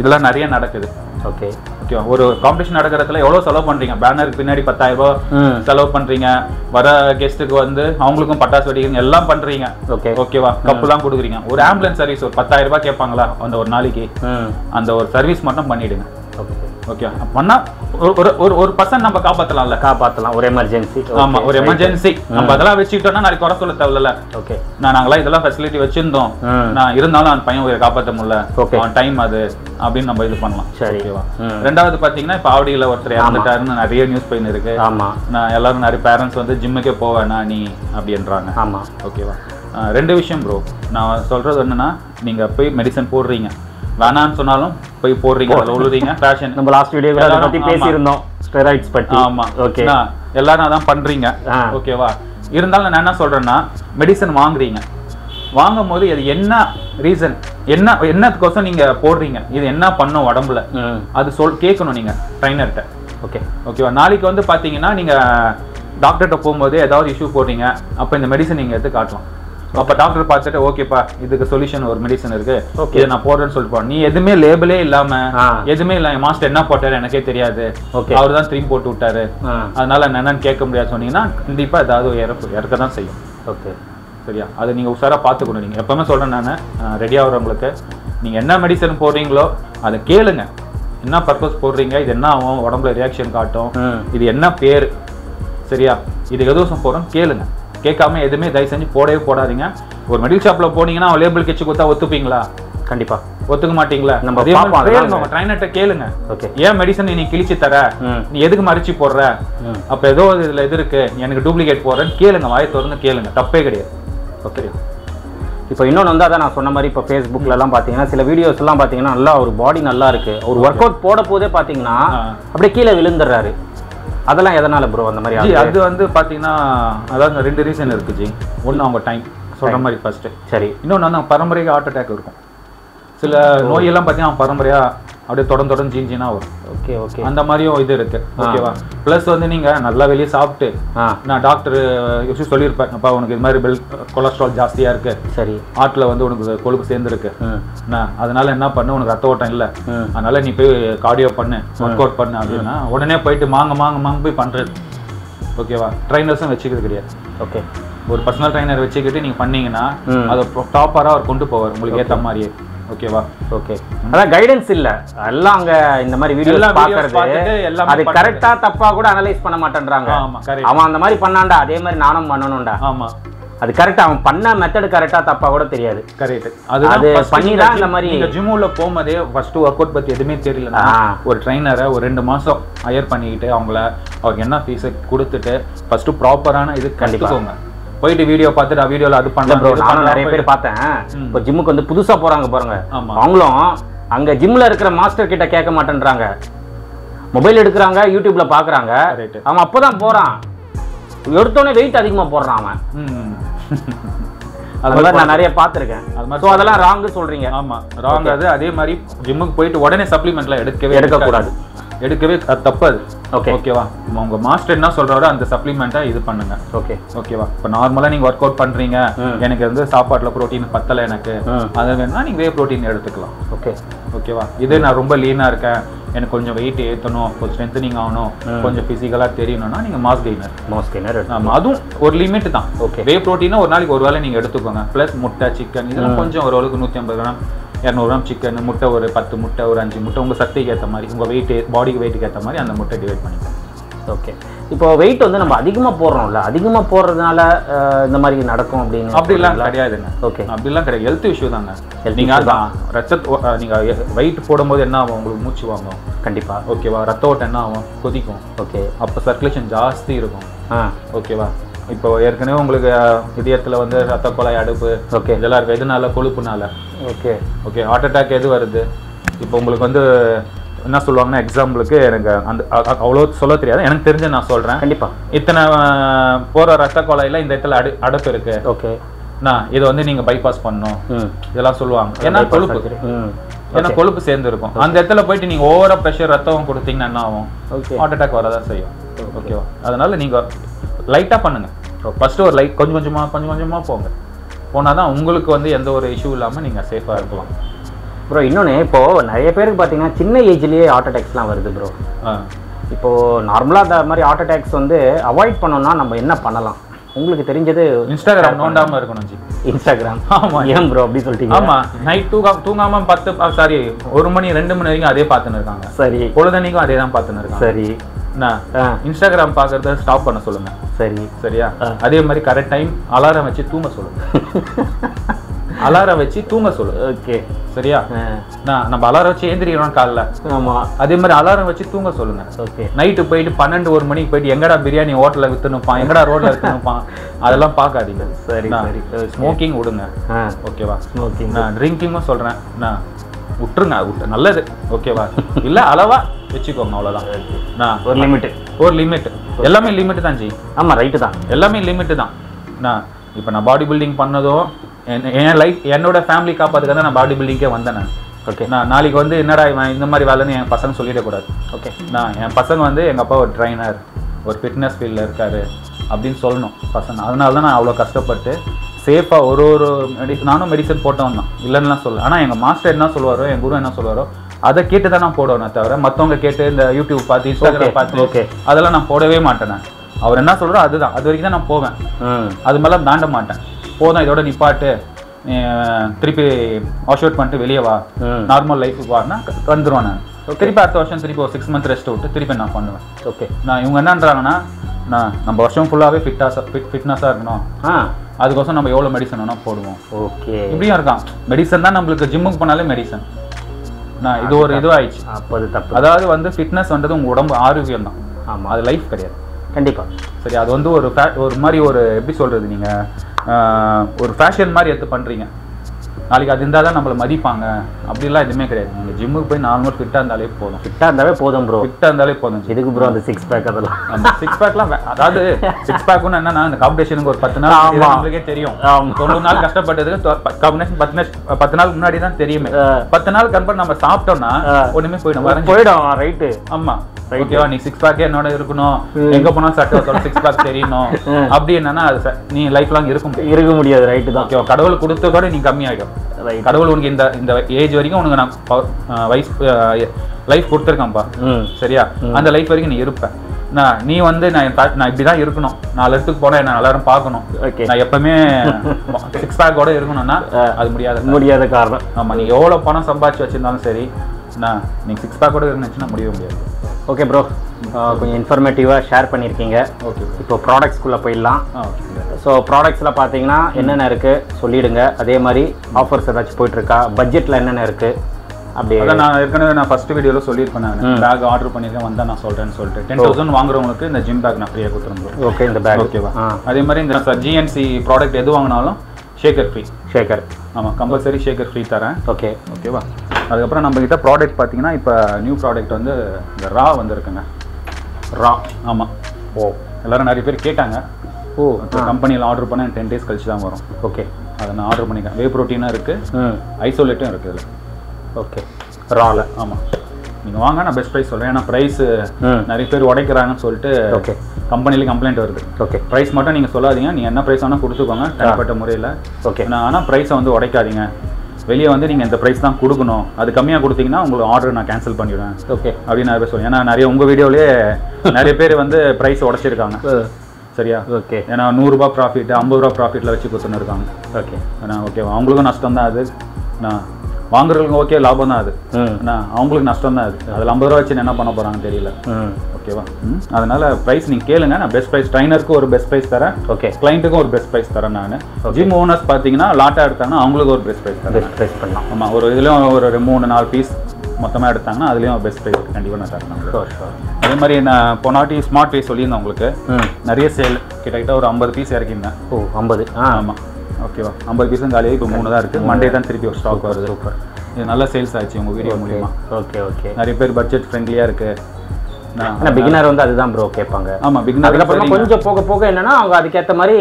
இதெல்லாம் நிறைய நடக்குது. ஓகே ஓகே ஒரு காம்படிஷன் நடக்கிறதுல எவ்வளவு செலவு பண்றீங்க? பேனருக்கு பின்னாடி பத்தாயிரம் ரூபாய் செலவு பண்றீங்க. வர கெஸ்ட்டுக்கு வந்து அவங்களுக்கும் பட்டாசு வெடிக்கிறீங்க எல்லாம் பண்றீங்க. ஓகே ஓகேவா கப்புலாம் கொடுக்குறீங்க. ஒரு ஆம்புலன்ஸ் சர்வீஸ் ஒரு பத்தாயிரம் ரூபாய் கேட்பாங்களா? அந்த ஒரு நாளைக்கு? அந்த ஒரு சர்வீஸ் மட்டும் பண்ணிடுங்க. ஓகே ஓகே பண்ணா ஒரு- ஒரு ஒரு பர்சன்ட் நம்ம காப்பாத்தலாம்ல? காப்பாற்றலாம் ஒரு எமர்ஜென்சி ஆமா ஒரு எமர்ஜென்சி நம்ம அதெல்லாம் வச்சுக்கிட்டோம்னா நாளைக்கு குறை சொல்ல தேவையில்ல. ஓகே நான் நாங்களாம் இதெல்லாம் ஃபெசிலிட்டி வச்சிருந்தோம். நான் இருந்தாலும் அந்த பையன் உயிரை காப்பாற்ற முடியல. அவன் டைம் அது அப்படின்னு நம்ம இது பண்ணலாம். சரி. ரெண்டாவது பாத்தீங்கன்னா இப்ப ஆவடியில ஒருத்தர் இறந்துட்டாருன்னு நிறைய நியூஸ் போயின்னு இருக்கு. ஆமா. நான் எல்லாரும் நிறைய பேரண்ட்ஸ் வந்து ஜிம்முக்கே போவேனா நீ அப்படின்றாங்க. ஆமா. ஓகேவா ரெண்டு விஷயம் ப்ரோ நான் சொல்றது என்னன்னா நீங்க போய் மெடிசன் போடுறீங்க. வேணான்னு சொன்னாலும் போய் போடுறீங்க உழுறீங்க ஃபேஷன் நம்ம லாஸ்ட் வீடியோ அதை ஆமா. பேசியிருந்தோம். ஸ்டெராய்ட்ஸ் பத்தி. ஆமா. ஓகே எல்லாரும் அதான் பண்றீங்க. ஆ. ஓகேவா இருந்தாலும் நான் என்ன சொல்றேன்னா மெடிசன் வாங்குறீங்க. வாங்கும் போது அது என்ன ரீசன் என்ன என்னத்துக்கோசம் நீங்க போடுறீங்க? இது என்ன பண்ணும் உடம்புல? அது சொல் கேட்கணும் நீங்க ட்ரைனர்கிட்ட ஓகே ஓகேவா நாளைக்கு வந்து பாத்தீங்கன்னா நீங்க டாக்டர்கிட்ட போகும்போது ஏதாவது இஷ்யூ போடுறீங்க அப்ப இந்த மெடிசன் நீங்க எடுத்து காட்டலாம். அப்ப டாக்டர் பார்த்துட்டு ஓகேப்பா இதுக்கு சொல்யூஷன் ஒரு மெடிசன் இருக்கு. இதை நான் போடுறேன்னு சொல்லிட்டு. நீ எதுவுமே லேபிளே இல்லாம. எதுவுமே இல்ல மாஸ்டர் என்ன போட்டாரு எனக்கே தெரியாது. ஓகே அவர் தான் திரும்பி போட்டு விட்டாரு. அதனால என்னன்னு கேட்க முடியாது சொன்னீங்கன்னா கண்டிப்பா ஏதாவது இறப்பு இறக்க தான் செய்யும். ஓகே சரியா? அது நீங்க உஷாரா பார்த்துக்கணும் நீங்க. எப்பவுமே சொல்றேன் நான் ரெடி ஆகுறவங்களுக்கு. நீங்க என்ன மெடிசன் போடுறீங்களோ அதை கேளுங்க. என்ன பர்பஸ் போடுறீங்க இது என்ன ஆகும் உடம்புல ரியாக்ஷன் காட்டும் இது என்ன பேர்? சரியா? இது எதுவும் போறோம் கேளுங்க. கேட்காம எதுவுமே தயவு செஞ்சு போடவே போடாதீங்க. ஒரு மெடிக்கல் ஷாப்ல போனீங்கன்னா லேபிள் கெச்சு கொடுத்தா ஒத்துப்பீங்களா? கண்டிப்பா. ஒத்துக்க மாட்டீங்களா? நம்ம ட்ரைனர்ட்ட கேளுங்க. ஓகே. ஏன் மெடிசன் நீ கிழிச்சு தர? நீ எதுக்கு மறைச்சு போடுற? அப்ப ஏதோ இதுல இது இருக்கு. எனக்கு டூப்ளிகேட் போடுறேன்னு கேளுங்க வாயை திறந்து கேளுங்க. தப்பே கிடையாது. ஓகே. இப்போ இன்னொன்று வந்து அதான் நான் சொன்ன மாதிரி இப்போ ஃபேஸ்புக்கில் எல்லாம் பார்த்தீங்கன்னா சில வீடியோஸ் எல்லாம் பார்த்தீங்கன்னா நல்லா ஒரு பாடி நல்லா இருக்கு. ஒரு ஒர்க் அவுட் போட போதே பார்த்தீங்கன்னா. அப்படியே கீழே விழுந்துடுறாரு. அதெல்லாம் எதனால ப்ரோ அந்த மாதிரி? அது வந்து பாத்தீங்கன்னா அதாவது ரெண்டு ரீசன் இருக்கு ஜி. ஒண்ணு அவங்க டைம் சொல்ற மாதிரி ஃபர்ஸ்ட் சரி. இன்னொன்று வந்து அவங்க பரம்பரையாக ஹார்ட் அட்டாக் இருக்கும். சில நோயெல்லாம் பார்த்தீங்கன்னா பரம்பரையா அப்படியே தொடர்ந்து தொடர்ந்து ஜீஞ்சினா வரும். Okay okay. அந்த மாதிரியும் இது இருக்கு. ஓகேவா? ப்ளஸ் வந்து நீங்க நல்லா வெளியே சாப்பிட்டு நான் டாக்டர் யூஸ் சொல்லியிருப்பேன். அப்பா உனக்கு இது மாதிரி பெல் கொலஸ்ட்ரால் ஜாஸ்தியா இருக்கு. சரி. ஹார்ட்ல வந்து உனக்கு கொழுப்பு சேர்ந்துருக்கு. என்ன, அதனால என்ன பண்ணு? உனக்கு ரத்த ஓட்டம் இல்ல. அதனால நீ போய் கார்டியோ பண்ணு ஒர்க் அவுட் பண்ணு அப்படின்னா உடனே போயிட்டு மாங்க மாங்க மாங்க போய் பண்றது. ஓகேவா? ட்ரைனர்ஸும் வச்சுக்கிறது கிடையாது. ஓகே. ஒரு பர்சனல் ட்ரைனர் வச்சுக்கிட்டு நீங்க பண்ணீங்கன்னா. அதை டாப்பரா அவர் கொண்டு போவார். உங்களுக்கு ஏத்த மாதிரியே. ஓகேவா? ஓகே. அதான் கைடன்ஸ் இல்ல. எல்லாம் அங்க இந்த மாதிரி வீடியோஸ் பாக்குறது அது. கரெக்டா தப்பா கூட அனலைஸ் பண்ண மாட்டேன்றாங்க. ஆமா கரெக்ட் அவன் அந்த மாதிரி பண்ணான்டா அதே மாதிரி நானும் பண்ணணும்டா. ஆமா. அது கரெக்டாக அவன் பண்ண மெத்தட் கரெக்டாக தப்பா கூட தெரியாது. கரெக்ட் அது first பண்ணி தான் இந்த மாதிரி- நீங்க ஜிம் உள்ள போகும்போதே ஃபர்ஸ்ட் ஒர்க் அவுட் பத்தி எதுவுமே தெரியலனா ஆ. ஒரு ட்ரைனரை ஒரு ரெண்டு மாசம் ஹையர் பண்ணிக்கிட்டு அவங்கள அவருக்கு என்ன ஃபீஸ் கொடுத்துட்டு ஃபர்ஸ்ட் ப்ராப்பரான இது கண்டிப்பா. போயிட்டு வீடியோ பார்த்துட்டு வீடியோல அது இது நானும் நிறைய பேர் பார்த்தேன். இப்போ ஜிம்முக்கு வந்து புதுசா போறாங்க பாருங்க. அவங்களும் அங்க ஜிம்ல இருக்கிற மாஸ்டர் கிட்ட கேட்க மாட்டேன்றாங்க. மொபைல் எடுக்கிறாங்க யூடியூப்ல பாக்குறாங்க. Correct. அவன் அப்பதான் போறான். எடுத்தோடனே வெயிட் அதிகமா போடுறான் அவன். ம். அது மாதிரி நான் நிறைய பார்த்திருக்கேன். அது மாதிரி அதெல்லாம் ராங்கு சொல்றீங்க. ஆமா. ராங் அது அதே மாதிரி ஜிம்முக்கு போயிட்டு உடனே சப்ளிமெண்ட்லாம் எடுக்கவே எடுக்கக்கூடாது. எடுக்கவே தப்பு அது Okay. ஓகேவா உங்க மாஸ்டர் என்ன சொல்றாரோ அந்த சப்ளிமெண்ட்டை இது பண்ணுங்க. ஓகே ஓகேவா இப்போ நார்மலா நீங்க ஒர்க் அவுட் பண்றீங்க. எனக்கு வந்து சாப்பாட்டுல புரோட்டீன் பத்தல எனக்கு. அது வேணா நீங்க வே புரோட்டீன் எடுத்துக்கலாம். ஓகே ஓகேவா இதே நான் ரொம்ப லீனா இருக்கேன். எனக்கு கொஞ்சம் வெயிட் ஏத்தணும். கொஞ்சம் ஸ்ட்ரென்த்தனிங் ஆகணும். கொஞ்சம் பிசிக்கலா தெரியணும்னா நீங்க மாஸ் கெய்னர் மோஸ்கினர் ஆமா அதுவும் ஒரு லிமிட் தான். Okay. வே புரோட்டீனா ஒரு நாளைக்கு ஒரு வேளை நீங்க எடுத்துக்கோங்க. ப்ளஸ் முட்டை சிக்கன் இதெல்லாம் கொஞ்சம் ஓரளவுக்கு நூற்றி ஐம்பது கிராம். இரநூறு கிராம் சிக்கன் முட்டை ஒரு பத்து முட்டை ஒரு அஞ்சு முட்டை உங்க சக்திக்கு ஏத்த மாதிரி உங்க வெயிட் பாடிக்கு வெயிட்டுக்கு ஏத்த மாதிரி அந்த முட்டை டிவைட் பண்ணிக்கலாம் ஓகே இப்போ வெயிட் வந்து நம்ம அதிகமா போடுறோம்ல அதிகமா போடுறதுனால இந்த மாதிரி நடக்கும் அப்படின்னு அப்படிலாம் கிடையாதுங்க. ஓகே அப்படிலாம் கிடையாது. ஹெல்த் இஷ்யூ தாங்க. Health நீங்க issue அதான் ரத்தத் ஓ- அஹ் நீங்க வெயிட் போடும்போது என்ன ஆகும்? உங்களுக்கு மூச்சு வாங்கும். கண்டிப்பா. ஓகேவா ரத்த ஓட்டம் என்ன ஆகும்? கொதிக்கும். ஓகே அப்போ சர்க்குலேஷன் ஜாஸ்தி இருக்கும். ஆ. ஓகேவா இப்போ ஏற்கனவே உங்களுக்கு இதயத்துல வந்து ரத்த குழாய் அடுப்பு ஓகே இதெல்லாம் இருக்கு எதுனால கொழுப்புனால? ஓகே ஓகே ஹார்ட் அட்டாக் எது வருது? இப்போ உங்களுக்கு வந்து என்ன சொல்லுவாங்கன்னா எக்ஸாம்பிளுக்கு எனக்கு அந்த அவ்வளோ சொல்ல தெரியாது. எனக்கு தெரிஞ்ச நான் சொல்றேன். கண்டிப்பா. இத்தனை போற ரத்த குழாயில இந்த இடத்துல அடு அடப்பு இருக்கு. ஓகே நான் இதை வந்து நீங்க பைபாஸ் பண்ணணும். இதெல்லாம் சொல்லுவாங்க. ஏன்னா கொழுப்பு. ஏன்னா கொழுப்பு சேர்ந்து இருக்கும் அந்த இடத்துல போயிட்டு நீங்க ஓவரா ப்ரெஷர் ரத்தம் கொடுத்தீங்கன்னா என்ன ஆகும்? ஹார்ட் அட்டாக் வரதான் செய்யும். ஓகேவா அதனால நீங்க லைட்டா பண்ணுங்க. ஃபர்ஸ்ட் ஒரு லைட் கொஞ்சம் கொஞ்சமா கொஞ்சம் கொஞ்சமா போங்க. போனாதான் உங்களுக்கு வந்து எந்த ஒரு இஷ்யூ இல்லாம நீங்க சேஃபா இருக்கலாம். ப்ரோ இன்னொன்று இப்போ நிறைய பேருக்கு பார்த்தீங்கன்னா சின்ன ஏஜ்லேயே ஹார்ட் அட்டாக்ஸ்லாம் வருது ப்ரோ ஆ. இப்போ நார்மலாக அந்த மாதிரி ஹார்ட் அட்டாக்ஸ் வந்து அவாய்ட் பண்ணோம்னா நம்ம என்ன பண்ணலாம்? உங்களுக்கு தெரிஞ்சது இன்ஸ்டாகிராம் நோண்டாம இருக்கணும் ஜி. இன்ஸ்டாகிராம் ஆமா. ஏன் ப்ரோ அப்படி சொல்லிட்டீங்க? ஆமா நைட் தூங்கா தூங்காம பத்து சாரி ஒரு மணி ரெண்டு மணி வரைக்கும் அதே பார்த்துன்னு இருக்காங்க. சரி. பொழுதன்னைக்கும் அதே தான் பார்த்துன்னு இருக்காங்க. சரி. இன்ஸ்டாகிராம் பார்க்கறத ஸ்டாப் பண்ண சொல்லுங்க. சரி. சரியா. அதே மாதிரி கரெக்ட் டைம் அலாரம் வச்சு தூங்க சொல்லுங்க. அலாரம் வச்சு தூங்க சொல்லுங்க ஓகே சரியா? நான் நம்ம அலாரம் வச்சு ஏந்திரிக்கிறோம் காலைல. ஆமாம் அதே மாதிரி அலாரம் வச்சு தூங்க சொல்லுங்க. ஓகே நைட்டு போயிட்டு பன்னெண்டு ஒரு மணிக்கு போயிட்டு எங்கடா பிரியாணி ஹோட்டல்ல வித்துனுப்பான் எங்கடா ரோட்ல வித்துனுப்பான் அதெல்லாம் பார்க்காதீங்க. சரி, சரி. ஸ்மோக்கிங் விடுங்க. ஓகேவா ஸ்மோக்கிங் நான் ட்ரிங்கிங்கும் சொல்றேன். நான் விட்டுருங்க விட்டு நல்லது. ஓகேவா இல்ல அளவா வச்சுக்கோங்க அவ்வளவுதான். நான் ஒரு லிமிட்டு ஒரு லிமிட் எல்லாமே லிமிட் தான் ஜி. ஆமாம் ரைட்டு தான். எல்லாமே லிமிட் தான். நான் இப்போ நான் பாடி பில்டிங் பண்ணதும் என் என் லைஃப் என்னோட ஃபேமிலி காப்பாத்துக்கு தான் நான் பாடி பில்டிங்கே வந்தேன் நான். ஓகே நான் நாளைக்கு வந்து என்னடா இவன் இந்த மாதிரி வேலைன்னு என் பசங்க சொல்லிடக்கூடாது. ஓகே நான் என் பசங்க வந்து எங்கள் அப்பா ஒரு ட்ரைனர் ஒரு ஃபிட்னஸ் ஃபீல்டில் இருக்காரு அப்படின்னு சொல்லணும் பசங்க. அதனால தான் நான் அவ்வளோ கஷ்டப்பட்டு சேஃபாக ஒரு ஒரு மெடி நானும் மெடிசன் போட்டவன் தான். இல்லைன்னுலாம் சொல்ல ஆனால் எங்கள் மாஸ்டர் என்ன சொல்லுவாரோ என் குரு என்ன சொல்லுவாரோ அதை கேட்டு தான் நான் போடுவேனே தவிர மற்றவங்க கேட்டு இந்த யூடியூப் பார்த்து இன்ஸ்டாகிராம் பார்த்து okay. அதெல்லாம் நான் போடவே மாட்டேன் அவர் என்ன சொல்கிறோ அதுதான். அது வரைக்கும் தான் நான் போவேன். அது மேலே தாண்ட மாட்டேன். போதும் இதோட நிப்பாட்டு. திருப்பி வாஷ் அவுட் பண்ணிட்டு வெளியே வா. நார்மல் லைஃபுக்கு வான்னா வந்துருவேன் நான். திருப்பி அடுத்த வருஷம் திருப்பி ஒரு சிக்ஸ் மந்த் ரெஸ்ட் விட்டு திருப்பி நான் பண்ணுவேன். ஓகே நான் இவங்க என்னன்றாங்கன்னா நான் நம்ம வருஷம் ஃபுல்லாகவே ஃபிட்டாக ஃபிட் ஃபிட்னஸாக இருக்கணும். ஆ. அதுக்கோசம் நம்ம எவ்வளோ மெடிசன் வேணால் போடுவோம். ஓகே இப்படியும் இருக்கான். மெடிசன் தான் நம்மளுக்கு ஜிம்முக்கு போனாலே மெடிசன் நான் இது ஒரு இதுவாயிடுச்சு. அப்போ அது தப்பு. அதாவது வந்து ஃபிட்னஸ்ன்றது உங்கள் உடம்பு ஆரோக்கியம் தான். ஆமாம் அது லைஃப் கிடையாது. கண்டிப்பாக சரி அது வந்து ஒரு ஒரு மாதிரி ஒரு எப்படி சொல்கிறது நீங்கள் ஒரு ஃபேஷன் மாதிரி எடுத்து பண்ணுறீங்க நாளைக்கு அது இருந்தால் தான் நம்மளை மதிப்பாங்க. அப்படிலாம் எதுவுமே கிடையாது. நீங்கள் ஜிம்முக்கு போய் நார்மல் ஃபிட்டாக இருந்தாலே போதும். ஃபிட்டாக இருந்தாவே போதும் ப்ரோ ஃபிட்டாக இருந்தாலே போதும். எதுக்கு ப்ரோ அந்த சிக்ஸ் பேக் அதெல்லாம்? அந்த சிக்ஸ் பேக்லாம் அதாவது சிக்ஸ் பேக்னு என்னன்னா இந்த காம்படிஷனுக்கு ஒரு பத்து நாள் நம்மளுக்கே தெரியும். தொண்ணூறு நாள் கஷ்டப்பட்டதுக்கு காம்பினேஷன் பத்து நாள் பத்து நாள் முன்னாடி தான் தெரியுமே. பத்து நாள் கன்ஃபார்ம் நம்ம சாப்பிட்டோம்னா. ஒண்ணுமே போயிடும். போயிடும் ரைட்டு ஆமா. Right. ஓகேவா? நீ சிக்ஸ் பேக்கே என்னோட இருக்கணும். எங்க போனாலும் சட்டை சிக்ஸ் பேக் தெரியணும். அப்படி என்னன்னா அது நீ லைஃப் லாங் இருக்கும் இருக்க முடியாது ரைட்டு தான். ஓகேவா? கடவுள் கொடுத்ததோட நீ கம்மியாயிடும். கடவுள் உனக்கு இந்த இந்த ஏஜ் வரைக்கும் உனக்கு நான் ப- அஹ் வயசு லைஃப் கொடுத்துருக்கேன்ப்பா. சரியா? அந்த லைஃப் வரைக்கும் நீ இருப்ப. நான் நீ வந்து நான் நான் இப்படி தான் இருக்கணும் நாலு இடத்துக்கு போனா என்ன எல்லாரும் பார்க்கணும். ஓகே நான் எப்பவுமே சிக்ஸ் பேக்கோட இருக்கணும்னா அது முடியாது முடியாத காரணம். ஆமா நீ எவ்வளவு பணம் சம்பாதிச்சு வச்சிருந்தாலும் சரி நான் நீங்க சிக்ஸ் பேக்கோட இருந்துச்சுன்னா முடியவே முடியாது. ஓகே ப்ரோ கொஞ்சம் இன்ஃபர்மேட்டிவாக ஷேர் பண்ணியிருக்கீங்க ஓகே இப்போ ப்ராடக்ட்ஸ்குள்ளே போயிடலாம். ஸோ ப்ராடக்ட்ஸில் பார்த்தீங்கன்னா என்னென்ன இருக்குது சொல்லிடுங்க. அதே மாதிரி ஆஃபர்ஸ் ஏதாச்சும் போயிட்டுருக்கா? பட்ஜெட்டில் என்னென்ன இருக்குது அப்படி அதான் நான் ஏற்கனவே நான் ஃபர்ஸ்ட் வீடியோவில் சொல்லியிருப்பேன் நான். பேக் ஆர்டர் பண்ணியிருக்கேன் வந்தா நான் சொல்கிறேன்னு சொல்லிட்டு. டென் தௌசண்ட் வாங்குறவங்களுக்கு இந்த ஜிம் பேக் நான் ஃப்ரீயாக கொடுத்துருந்தோம் ஓகே இந்த பேக் ஓகேவா அதே மாதிரி இந்த ஜிஎன்சி ப்ராடக்ட் எது வாங்கினாலும் ஷேக்கர் ஃப்ரீ ஷேகர் ஆமாம் கம்பல்சரி ஷேக்கர் ஃப்ரீ தரேன். ஓகே ஓகேவா அதுக்கப்புறம் நம்ம கிட்ட ப்ராடக்ட் பார்த்தீங்கன்னா இப்போ நியூ ப்ராடக்ட் வந்து இந்த ரா வந்திருக்குங்க. ரா ஆமாம் ஓ. எல்லாரும் நிறைய பேர் கேட்டாங்க. ஓ கம்பெனியில் ஆர்டர் பண்ண டென் டேஸ் கழிச்சு தான் வரும். ஓகே அதை நான் ஆர்டர் பண்ணிக்கிறேன். வே ப்ரோட்டீனும் இருக்குது ம். ஐசோலேட்டும் இருக்குது இதில். ஓகே ரால ஆமாம் நீங்கள் வாங்க நான் பெஸ்ட் ப்ரைஸ் சொல்கிறேன் ஏன்னா ப்ரைஸ் நிறைய பேர் உடைக்கிறாங்கன்னு சொல்லிட்டு ஓகே. கம்பெனிலே கம்ப்ளைண்ட் வருது. ஓகே. ப்ரைஸ் மட்டும் நீங்கள் சொல்லாதீங்க. நீங்கள் என்ன ப்ரைஸ் வேணால் கொடுத்துக்கோங்க தனிப்பட்ட முறையில். ஓகே. ஆனால் ப்ரைஸை வந்து உடைக்காதீங்க. வெளியே வந்து நீங்கள் இந்த ப்ரைஸ் தான் கொடுக்கணும். அது கம்மியாக கொடுத்தீங்கன்னா உங்களுக்கு ஆர்டர் நான் கேன்சல் பண்ணிவிடுவேன் ஓகே. அப்படின்னு நிறைய பேர் சொல்லுவேன் ஏன்னா நிறைய உங்கள் வீடியோலேயே நிறைய பேர் வந்து ப்ரைஸ் உடைச்சிருக்காங்க. சரியா? ஓகே. ஏன்னா நூறுரூபா ப்ராஃபிட் ஐம்பது ரூபா ப்ராஃபிட்டில் வச்சு கொடுத்துன்னு இருக்காங்க. ஓகே. ஏன்னா ஓகே அவங்களுக்கும் நஷ்டம் தான் அது. நான் வாங்குறவங்களுக்கு ஓகே லாபம் தான் அது. அவங்களுக்கு நஷ்டம் தான் அது. அதில் ஐம்பது ரூபா வச்சு என்ன பண்ண போகிறாங்கன்னு தெரியல. ம் ஓகேவா ம்? அதனால ப்ரைஸ் நீங்கள் கேளுங்க. நான் பெஸ்ட் ப்ரைஸ் ட்ரைனருக்கு ஒரு பெஸ்ட் ப்ரைஸ் தரேன். ஓகே கிளைண்ட்டுக்கும் ஒரு பெஸ்ட் ப்ரைஸ் தரேன் நான். ஜிம் ஓனர்ஸ் பார்த்தீங்கன்னா லாட்டாக எடுத்தாங்கன்னா அவங்களுக்கு ஒரு பெஸ்ட் ப்ரைஸ் பெஸ்ட் ப்ரைஸ் பண்ணலாம். ஆமாம் ஒரு இதுலேயும் ஒரு மூணு நாலு பீஸ் மொத்தமாக எடுத்தாங்கன்னா அதுலேயும் பெஸ்ட் ப்ரைஸ் கண்டிப்பாக நான் தரேன் அதே மாதிரி நான் போனாட்டி ஸ்மார்ட் பே சொல்லியிருந்தேன் உங்களுக்கு. நிறைய சேல் கிட்டத்தட்ட ஒரு ஐம்பது பீஸ் இறக்கியிருந்தேன். ஓ ஐம்பது. ஆ. ஆமாம் ஓகேவா ஐம்பது பீஸும் காலியாக இப்போ மூணு தான் இருக்குது மண்டே தான் திருப்பி ஒரு ஸ்டாக் வருது. சூப்பர் இது நல்ல சேல்ஸ் ஆச்சு உங்கள் வீடியோ மூலியமா. ஓகே ஓகே நிறைய பேர் பட்ஜெட் ஃப்ரெண்ட்லியாக இருக்குது பிகினர் வந்து அதுதான் ப்ரோ கேட்பாங்க. ஆமாம் பிக்னர் கொஞ்சம் போக போக என்னன்னா அவங்க அதுக்கேற்ற மாதிரி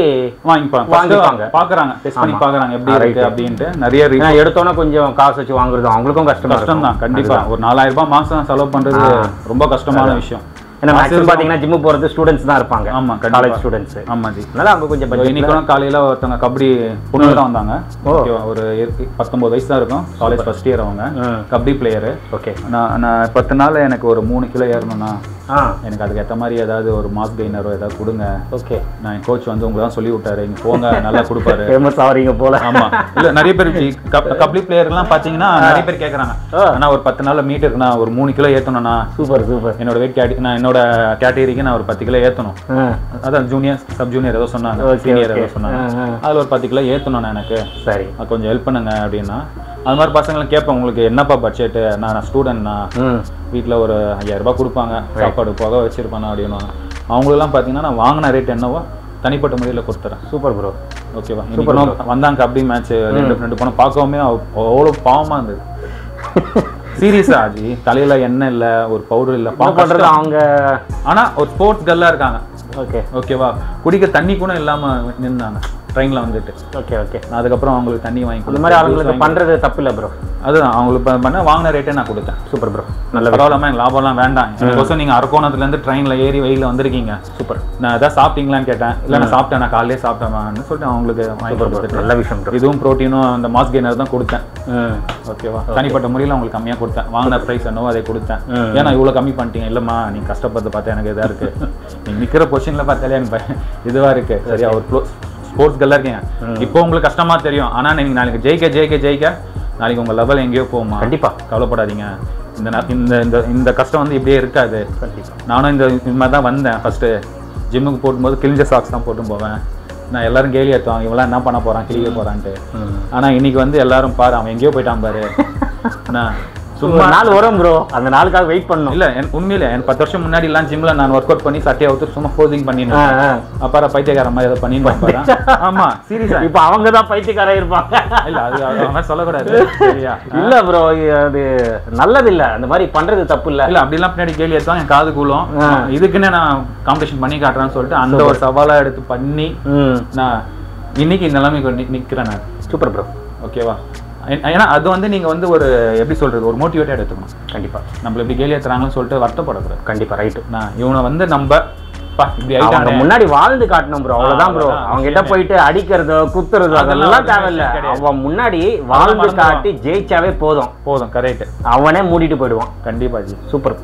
வாங்கிப்பாங்க. வாங்கிப்பாங்க. பார்க்குறாங்க டெஸ்ட் பண்ணி பார்க்குறாங்க எப்படி இருக்கு. அப்படின்ட்டு நிறைய எடுத்தோன்னே கொஞ்சம் காசு வச்சு வாங்குறது அவங்களுக்கும் கஷ்டமா கஷ்டம் தான். கண்டிப்பா. ஒரு நாலாயிரம் ரூபாய் மாசம் செலவு பண்றது ரொம்ப கஷ்டமான விஷயம். ஏன்னா மேக்ஸிமம் பார்த்தீங்கன்னா ஜிம்மு போகிறது ஸ்டூடெண்ட்ஸ் தான் இருப்பாங்க. ஆமா காலேஜ் ஸ்டூடெண்ட்ஸ் ஆமா ஜி அதனால அவங்க கொஞ்சம் இன்னைக்கு காலையில ஒருத்தவங்க கபடி பொண்ணு தான் வந்தாங்க. ஒரு பத்தொன்பது வயசு தான் இருக்கும். காலேஜ் ஃபர்ஸ்ட் இயர் அவங்க. Kabaddi player okay. நான் நான் பத்து நாள் எனக்கு ஒரு மூணு கிலோ ஏறணும்னா எனக்கு அதுக்கு ஏற்ற மாதிரி ஏதாவது ஒரு மாஸ் கெய்னரோ ஏதாவது கொடுங்க. ஓகே நான் என் கோச் வந்து உங்களுக்கு தான் சொல்லி விட்டாரு இங்க போங்க நல்லா கொடுப்பாரு. ஃபேமஸ் ஆகிறீங்க போல. ஆமா. இல்ல நிறைய பேர் கபடி பிளேயர்லாம் பாத்தீங்கன்னா நிறைய பேர் கேக்குறாங்க. ஆ. ஆனா ஒரு பத்து நாள்ல மீட் இருக்குண்ணா ஒரு மூணு கிலோ ஏத்தணும்னா சூப்பர் சூப்பர் என்னோட வெயிட் கேட்டி நான் என்னோட கேட்டகரிக்கு நான் ஒரு பத்து கிலோ ஏத்தணும். ஆ. அதான் ஜூனியர் சப் ஜூனியர் ஏதோ சொன்னாங்க. சீனியர். ஏதோ சொன்னாங்க. அதுல ஒரு பத்து கிலோ ஏத்தணும் எனக்கு. சரி. கொஞ்சம் ஹெல்ப் பண்ணுங்க அப்படின்னா அது மாதிரி பசங்களை கேட்பேன். உங்களுக்கு என்னப்பா பட்ஜெட் நான் ஸ்டூடெண்ட்னா வீட்டில் ஒரு ஐயாயிரம் ரூபாய் கொடுப்பாங்க. சாப்பாடு போக வச்சிருப்பேன் அப்படின்னு அவங்களுக்குலாம் பார்த்தீங்கன்னா நான் வாங்கின ரேட் என்னவோ தனிப்பட்ட முறையில் கொடுத்துறேன். சூப்பர் ப்ரோ ஓகேவா இன்னைக்கு வந்தாங்க கபடி மேட்ச் ரெண்டு ரெண்டு பணம் பார்க்கவுமே அவ்வளோ பாவமா இருந்தது. சீரியஸா ஆஜி தலையில எண்ணெய் இல்ல ஒரு பவுடர் இல்ல. பண்றது. அவங்க? ஆனா ஒரு ஸ்போர்ட்ஸ் கல்லா இருக்காங்க. ஓகே ஓகேவா குடிக்க தண்ணி கூட இல்லாம நின்னாங்க. ட்ரெயின்ல வந்துட்டு. ஓகே ஓகே நான் அதுக்கப்புறம் அவங்களுக்கு தண்ணி வாங்கி கொடுத்தேன். மாதிரி அவங்களுக்கு பண்றது தப்பு இல்லை ப்ரோ அதுதான் அவங்களுக்கு பண்ண வாங்கின ரேட்டே நான் கொடுத்தேன். சூப்பர் ப்ரோ நல்ல பரவாயில்லாம எனக்கு லாபம்லாம் வேண்டாம். எனக்கோசம் நீங்க அரக்கோணத்துல இருந்து ட்ரெயின்ல ஏறி வெயில வந்திருக்கீங்க. சூப்பர் நான் எதாவது சாப்பிட்டீங்களான்னு கேட்டேன். இல்ல நான் சாப்பிட்டேன். நான் காலையிலே சாப்பிட்டேன்னு சொல்லிட்டு அவங்களுக்கு வாங்கி கொடுத்துட்டு. நல்ல விஷயம் இதுவும் ப்ரோட்டீனும் அந்த மாஸ் கெய்னர் தான் கொடுத்தேன். ஓகேவா தனிப்பட்ட முறையில் உங்களுக்கு கம்மியாக கொடுத்தேன். வாங்கின ப்ரைஸ் என்னவோ அதை கொடுத்தேன். ஏன்னா இவ்வளோ கம்மி பண்ணிட்டீங்க. இல்லைம்மா நீ கஷ்டப்படுறது பார்த்தா எனக்கு இதாக இருக்கு. நீ நிற்கிற பொசிஷனில் பார்த்தாலே எனக்கு பய- இதுவா இருக்கு. சரியா ஒரு ஸ்போர்ட்ஸ் கல்ல இருக்கீங்க. இப்போ உங்களுக்கு கஷ்டமா தெரியும். ஆனா நீங்க நாளைக்கு ஜெயிக்க ஜெயிக்க ஜெயிக்க நாளைக்கு உங்க லெவல் எங்கேயோ போகுமா? கண்டிப்பா. கவலைப்படாதீங்க. இந்த இந்த இந்த இந்த கஷ்டம் வந்து இப்படியே இருக்காது. நானும் இந்த இந்த மாதிரி தான் வந்தேன் ஃபர்ஸ்ட் ஜிம்முக்கு போடும்போது கிழிஞ்ச சாக்ஸ் தான் போட்டு போவேன். நான் எல்லாரும் கேலி ஏற்றுவாங்க இவெல்லாம் என்ன பண்ண போறான்? கிழிக்க போறான்ட்டு. ம். ஆனா இன்னைக்கு வந்து எல்லாரும் பாரு அவன் எங்கேயோ போயிட்டான் பாரு. நான் சும்மா நாள் வரும் ப்ரோ அந்த நாளுக்காக வெயிட் பண்ணணும். இல்ல என் உண்மையில என் பத்து வருஷம் முன்னாடி எல்லாம் ஜிம்ல நான் ஒர்க் அவுட் பண்ணி சட்டையை அவுத்து சும்மா போசிங் பண்ணிருந்தேன். அப்பாரா பைத்தியக்கார மாதிரி ஏதோ பண்ணிட்டு ஆமா சீரியஸா? இப்போ அவங்க தான் பைத்தியக்காரன் இருப்பாங்க. இல்ல அது அவன் சொல்லக்கூடாது. சரியா. இல்ல ப்ரோ அது நல்லது இல்ல அந்த மாதிரி பண்றது தப்பு இல்ல. இல்ல அப்படிலாம் பின்னாடி கேள்வி எடுத்தாங்க என் காது கூலும். இதுக்குன்னு நான் காம்படிஷன் பண்ணி காட்டுறேன்னு சொல்லிட்டு அந்த ஒரு சவாலா எடுத்து பண்ணி நான் இன்னைக்கு இந்த நிலைமைக்கு நிக்கிறேன் நான். சூப்பர் ப்ரோ ஓகேவா ஏன்னா அது வந்து நீங்க வந்து ஒரு எப்படி சொல்றது ஒரு மோட்டிவேட்டா எடுத்துக்கணும். கண்டிப்பா. நம்மள இப்படி கேலி ஏத்துறாங்கன்னு சொல்லிட்டு வருத்தப்படக்கூடாது கண்டிப்பா ரைட்டு நான் இவனை வந்து நம்ம முன்னாடி வாழ்ந்து காட்டணும் ப்ரோ அவ்வளவுதான் ப்ரோ அவங்க கிட்ட. போயிட்டு அடிக்கிறதோ குத்துறதோ அதெல்லாம் தேவையில்ல. அவன் முன்னாடி வாழ்ந்து. காட்டி ஜெயிச்சாவே போதும். போதும் கரெக்ட் அவனே மூடிட்டு போயிடுவான். கண்டிப்பா ஜி. சூப்பர்.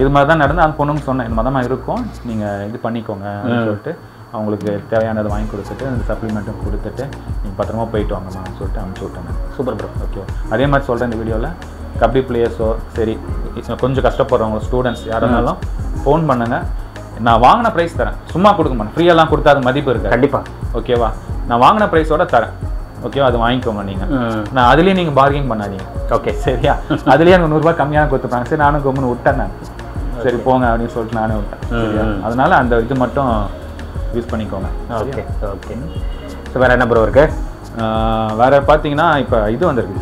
இது மாதிரி தான் நடந்து அந்த பொண்ணுங்க சொன்னேன். இந்த மாதிரி தான் இருக்கும். நீங்க இது பண்ணிக்கோங்க சொல்லிட்டு. அவங்களுக்கு தேவையானதை வாங்கி கொடுத்துட்டு அந்த சப்ளிமெண்ட்டும் கொடுத்துட்டு நீங்க பத்திரமா போயிட்டு வாங்கம்மான்னு சொல்லிட்டு அனுப்பிச்சு விட்டேன் சூப்பர் ப்ரோ ஓகே அதே மாதிரி சொல்றேன் இந்த வீடியோவில் கபடி பிளேயர்ஸோ சரி கொஞ்சம் கஷ்டப்படுறவங்க ஸ்டூடெண்ட்ஸ் யாராலும் ஃபோன் பண்ணுங்க. நான் வாங்கின ப்ரைஸ் தரேன். சும்மா கொடுக்க மாட்டேன் ஃப்ரீயெல்லாம் கொடுத்தா அது மதிப்பு இருக்காது. கண்டிப்பா. ஓகேவா நான் வாங்கின ப்ரைஸோட தரேன். ஓகேவா அது வாங்கிக்கோங்க நீங்கள் நான் அதுலேயும் நீங்கள் பார்கிங் பண்ணாதீங்க. ஓகே சரியா? அதுலேயே எனக்கு நூறுரூவா கம்மியாக கொடுத்துருப்பாங்க சரி நானும் கம்முன்னு விட்டேன் நான். சரி போங்க அப்படின்னு சொல்லிட்டு நானே விட்டேன். சரியா. அதனால அந்த இது மட்டும் யூஸ் பண்ணிக்கோங்க. ஓகே ஓகே ஸோ வேறு என்ன ப்ரோ இருக்கு? வேற பார்த்தீங்கன்னா இப்போ இது வந்திருக்கு.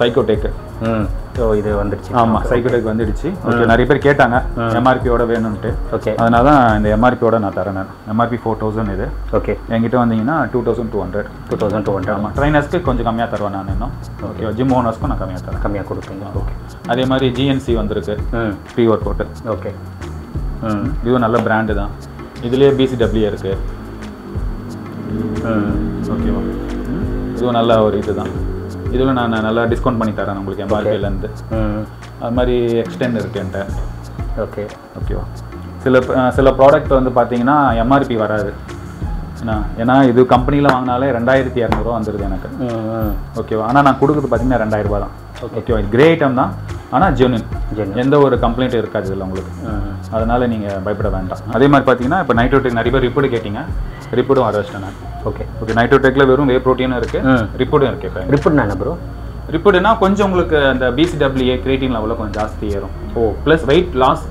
சைக்கோடெக் ம். ஸோ இது வந்துடுச்சு ஆமாம் சைக்கோடெக் வந்துடுச்சு. ஓகே நிறைய பேர் கேட்டாங்க. எம்ஆர்பியோட வேணும்ன்ட்டு. ஓகே அதனால தான் இந்த எம்ஆர்பியோட நான் தரேன் நான். எம்ஆர்பி ஃபோர் தௌசண்ட் இது. ஓகே என்கிட்ட வந்தீங்கன்னா two thousand two hundred two thousand two hundred ஆமாம் ட்ரைனர்ஸ்க்கு கொஞ்சம் கம்மியாக தருவேன் நான் இன்னும். ஓகே ஜிம் ஓனர்ஸ்க்கும் நான் கம்மியாக தரேன். கம்மியாக கொடுப்பீங்க. ஓகே அதே மாதிரி ஜிஎன்சி வந்திருக்கு. ம். ப்ரீ ஒர்க் அவுட்டு ஓகே ம். இதுவும் நல்ல பிராண்டு தான். இதுலேயே பிசிடபிள்யூ இருக்கு. ம் ஓகேவா இதுவும் நல்ல ஒரு இதுதான். இதில் நான் நல்லா டிஸ்கவுண்ட் பண்ணி தரேன் உங்களுக்கு எம்ஆர்பிலேருந்து ம் அது மாதிரி எக்ஸ்டெண்ட் இருக்கு என்கிட்ட. ஓகே ஓகேவா சில சில ப்ராடக்ட் வந்து பார்த்தீங்கன்னா எம்ஆர்பி வராது. ஏன்னா ஏன்னா இது கம்பெனியில் வாங்கினாலே ரெண்டாயிரத்தி இரநூறுவா வந்துடுது எனக்கு. ஓகேவா ஆனால் நான் கொடுக்குறது பார்த்தீங்கன்னா ரெண்டாயிரம் ரூபாய் தான். ஓகேவா கிரே ஐட்டம் தான். ஆனால் Genuine. எந்த ஒரு கம்ப்ளைண்ட் இருக்காது இதில் உங்களுக்கு. அதனால நீங்கள் பயப்பட வேண்டாம். அதே மாதிரி பார்த்தீங்கன்னா இப்போ நைட்ரோடெக் நிறைய பேர் ரிப்போர்ட் கேட்டிங்க. ரிப்போர்ட்டும் வர வச்சிட்டேன் நான் ஓகே ஓகே நைட்ரோடெக்கில் வெறும் வே ப்ரோட்டீனும் இருக்குது ரிப்போர்ட்டும் இருக்கு இப்போ ரிப்போர்ட்னா என்ன ப்ரோ ரிப்போர்ட்னா கொஞ்சம் உங்களுக்கு அந்த பிசிடபிள்யூஏ கிரியேட்டின் லெவலில் கொஞ்சம் ஜாஸ்தி ஏறும். ஓ. ப்ளஸ் வெயிட் லாஸ்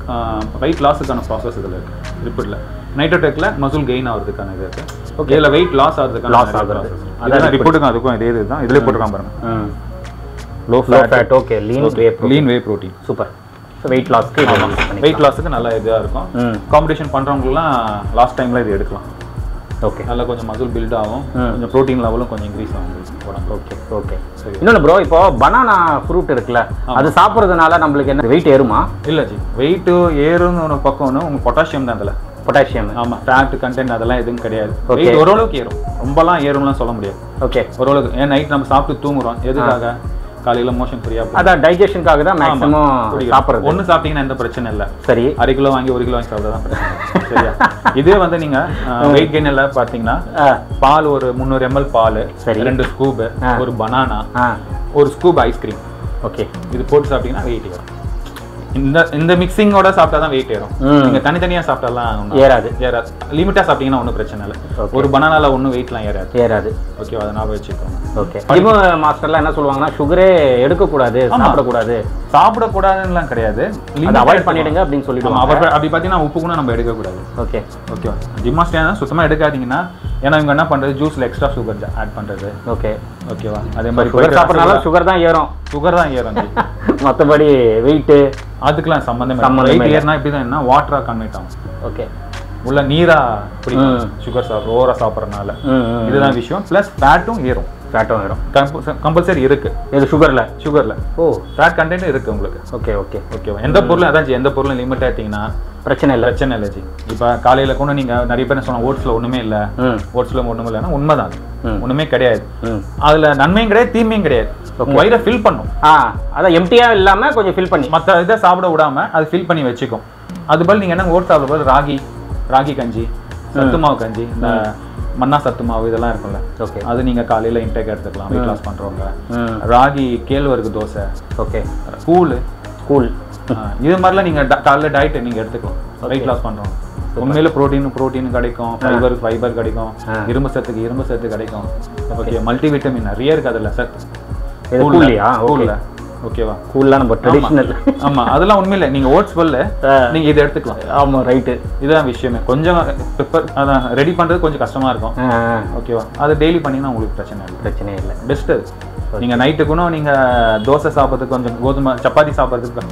வெயிட் லாஸுக்கான ப்ராசஸ் இதில் இருக்குது ரிப்போர்ட்டில் நைட்ரோடெக்கில் மசில் கெயின் ஆகிறதுக்கான இது இருக்குது ஓகே இதில் வெயிட் லாஸ் ஆகிறதுக்கான நிறைய ஆகுறது. அதான் ரிப்போர்ட்டுக்கும் அதுக்கும் இதே இதுதான். இதிலே போட்டுருக்கான் பாருங்க. ம் low fat okay lean whey lean whey protein super weight லாஸ்க்கு weight லாஸுக்கு நல்லா இதாக இருக்கும். காம்படிஷன் பண்ணுறவங்களுக்குலாம் லாஸ்ட் டைமில் இது எடுக்கலாம். ஓகே நல்லா கொஞ்சம் மசில் பில்ட் ஆகும். கொஞ்சம் ப்ரோட்டீன் லெவலும் கொஞ்சம் இன்க்ரீஸ் ஆகும். ஓகே ஓகே இன்னொன்று ப்ரோ இப்போ பனானா ஃப்ரூட் இருக்குல்ல அது சாப்பிட்றதுனால நம்மளுக்கு என்ன வெயிட் ஏறுமா? இல்லை ஜி. வெயிட்டு ஏறுன்னு ஒரு பக்கம் ஒன்று உங்கள் பொட்டாசியம் தான் அதில். பொட்டாசியம் ஆமாம் ஃபேட் கண்டென்ட் அதெல்லாம் எதுவும் கிடையாது. வெயிட் ஓரளவுக்கு ஏறும். ரொம்பலாம் ஏறும்லாம் சொல்ல முடியாது. ஓகே ஓரளவுக்கு. ஏன் நைட் நம்ம சாப்பிட்டு தூங்குறோம். எதுக்காக? காலையில் மோஷன் ஃப்ரீயாக அதான் டைஜஷனுக்காக தான் மேக்ஸிமம் சாப்பிட்றது. ஒன்று சாப்பிட்டீங்கன்னா எந்த பிரச்சனை இல்லை. சரி. அரை கிலோ வாங்கி ஒரு கிலோ வாங்கி சாப்பிட தான் பிரச்சனை. சரியா? இதே வந்து நீங்கள் வெயிட் கெயின் எல்லாம் பார்த்தீங்கன்னா பால் ஒரு முந்நூறு எம்எல் பால் சரி. ரெண்டு ஸ்கூப். ஒரு பனானா ஒரு ஸ்கூப் ஐஸ்கிரீம் ஓகே. இது போட்டு சாப்பிட்டீங்கன்னா வெயிட் ஏறும். இந்த இந்த மிக்சிங்கோட சாப்பிட்டா தான் வெயிட் ஏறும். நீங்க தனித்தனியா சாப்பிட்டாலாம் ஏறாது. ஏறாது. லிமிட்டா சாப்பிட்டீங்கன்னா ஒன்றும் பிரச்சனை இல்லை. ஒரு பனானால ஒன்றும் வெயிட்லாம் ஏறாது. ஏறாது. ஓகேவா அதை ஞாபகம் வச்சுக்கோங்க. ஓகே ஜிம் மாஸ்டர்லாம் என்ன சொல்லுவாங்கன்னா சுகரே எடுக்கக்கூடாது சாப்பிடக்கூடாது. சாப்பிடக்கூடாதுன்னுலாம் கிடையாது. அவாய்ட். பண்ணிடுங்க அப்படின்னு அவர் அப்படி பார்த்தீங்கன்னா உப்பு கூட நம்ம எடுக்கக்கூடாது. ஓகே ஓகேவா ஜிம் மாஸ்டர் சுத்தமா எடுக்காதீங்கன்னா ஏன்னா இவங்க என்ன பண்றது? ஜூஸ்ல எக்ஸ்ட்ரா சுகர் ஆட் பண்றது. ஓகே ஓகேவா அதே மாதிரி சுகர் சாப்பிட்றனால சுகர் தான் ஏறும். சுகர் தான் ஏறும். மற்றபடி வெயிட்டு அதுக்கெல்லாம் வெயிட் இல்ல. ஏறினா இப்படி தான் என்ன வாட்டரா கன்வெர்ட் ஆகும். ஓகே உள்ள நீரா பிடிக்கும். சுகர் சாப்பிட்ற ஓவரா சாப்பிட்றதுனால. இதுதான் விஷயம். ப்ளஸ் ஃபேட்டும் ஏறும். ஃபேட்டும் ஏறும். கம்பல்சரி இருக்கு. இது சுகரில் சுகர்ல ஓ. ஃபேட் கண்டென்ட் இருக்கு உங்களுக்கு. ஓகே ஓகே ஓகேவா எந்த பொருளும் அதான் ஜி, எந்த பொருளும் லிமிட் ஆயிட்டீங்கன்னா பிரச்சனை இல்லை. பிரச்சனை இல்லை ஜி. இப்போ காலையில கூட நீங்க நிறைய பேர் சொன்னாங்க ஓட்ஸ்ல ஒண்ணுமே இல்ல. ஓட்ஸ்ல ஒண்ணுமே இல்லைன்னா உண்மைதான். அது. ம். ஒண்ணுமே கிடையாது. அதுல நன்மையும் கிடையாது தீமையும் கிடையாது. வயிறை ஃபில் பண்ணும். ஆ அதான் எம்டியாக இல்லாமல் கொஞ்சம் ஃபில் பண்ணி. மத்த இதை சாப்பிட விடாம அது ஃபில் பண்ணி வச்சுக்கும். அது போல் நீங்க என்ன ஓட்ஸ் சாப்பிட போது ராகி ராகி கஞ்சி சத்து மாவு கஞ்சி இந்த மன்னா சத்து மாவு இதெல்லாம் இருக்கும்ல. ஓகே அது நீங்க காலையில இன்டேக் எடுத்துக்கலாம் வெயிட் லாஸ் பண்றவங்க. ம். ராகி கேழ்வரகு தோசை ஓகே கூழ். கூல் இது மாதிரிலாம் நீங்க ட- காலைல டயட் நீங்க எடுத்துக்கலாம் வெயிட் லாஸ் பண்றோம். உண்மையில புரோட்டீன் புரோட்டீன் கிடைக்கும் ஃபைபர் ஃபைபர் கிடைக்கும். இரும்பு சத்துக்கு இரும்பு சத்து கிடைக்கும். ஓகே மல்டி விட்டமின் நிறைய இருக்கு அதுல சத்து கூலியா கூழ்ல ஓகேவா கூல்லாம் நம்ம ட்ரெடிஷ்னல் ஆமா அதெல்லாம் உண்மையில. நீங்க ஓட்ஸ் பல்ல ஆ. நீங்க இதை எடுத்துக்கலாம். ஆமாம் ரைட்டு இதுதான் விஷயமே. கொஞ்சம் ப்ரிப்பர் அதான் ரெடி பண்றது கொஞ்சம் கஷ்டமா இருக்கும். ஓகேவா அது டெய்லி பண்ணீங்கன்னா உங்களுக்கு பிரச்சனை இல்லை. பிரச்சனையே இல்லை. பெஸ்ட் அது நீங்க நைட்டுக்குனும் நீங்க தோசை சாப்பிட்றதுக்கு கொஞ்சம் கோதுமை சப்பாத்தி சாப்பிட்றதுக்கு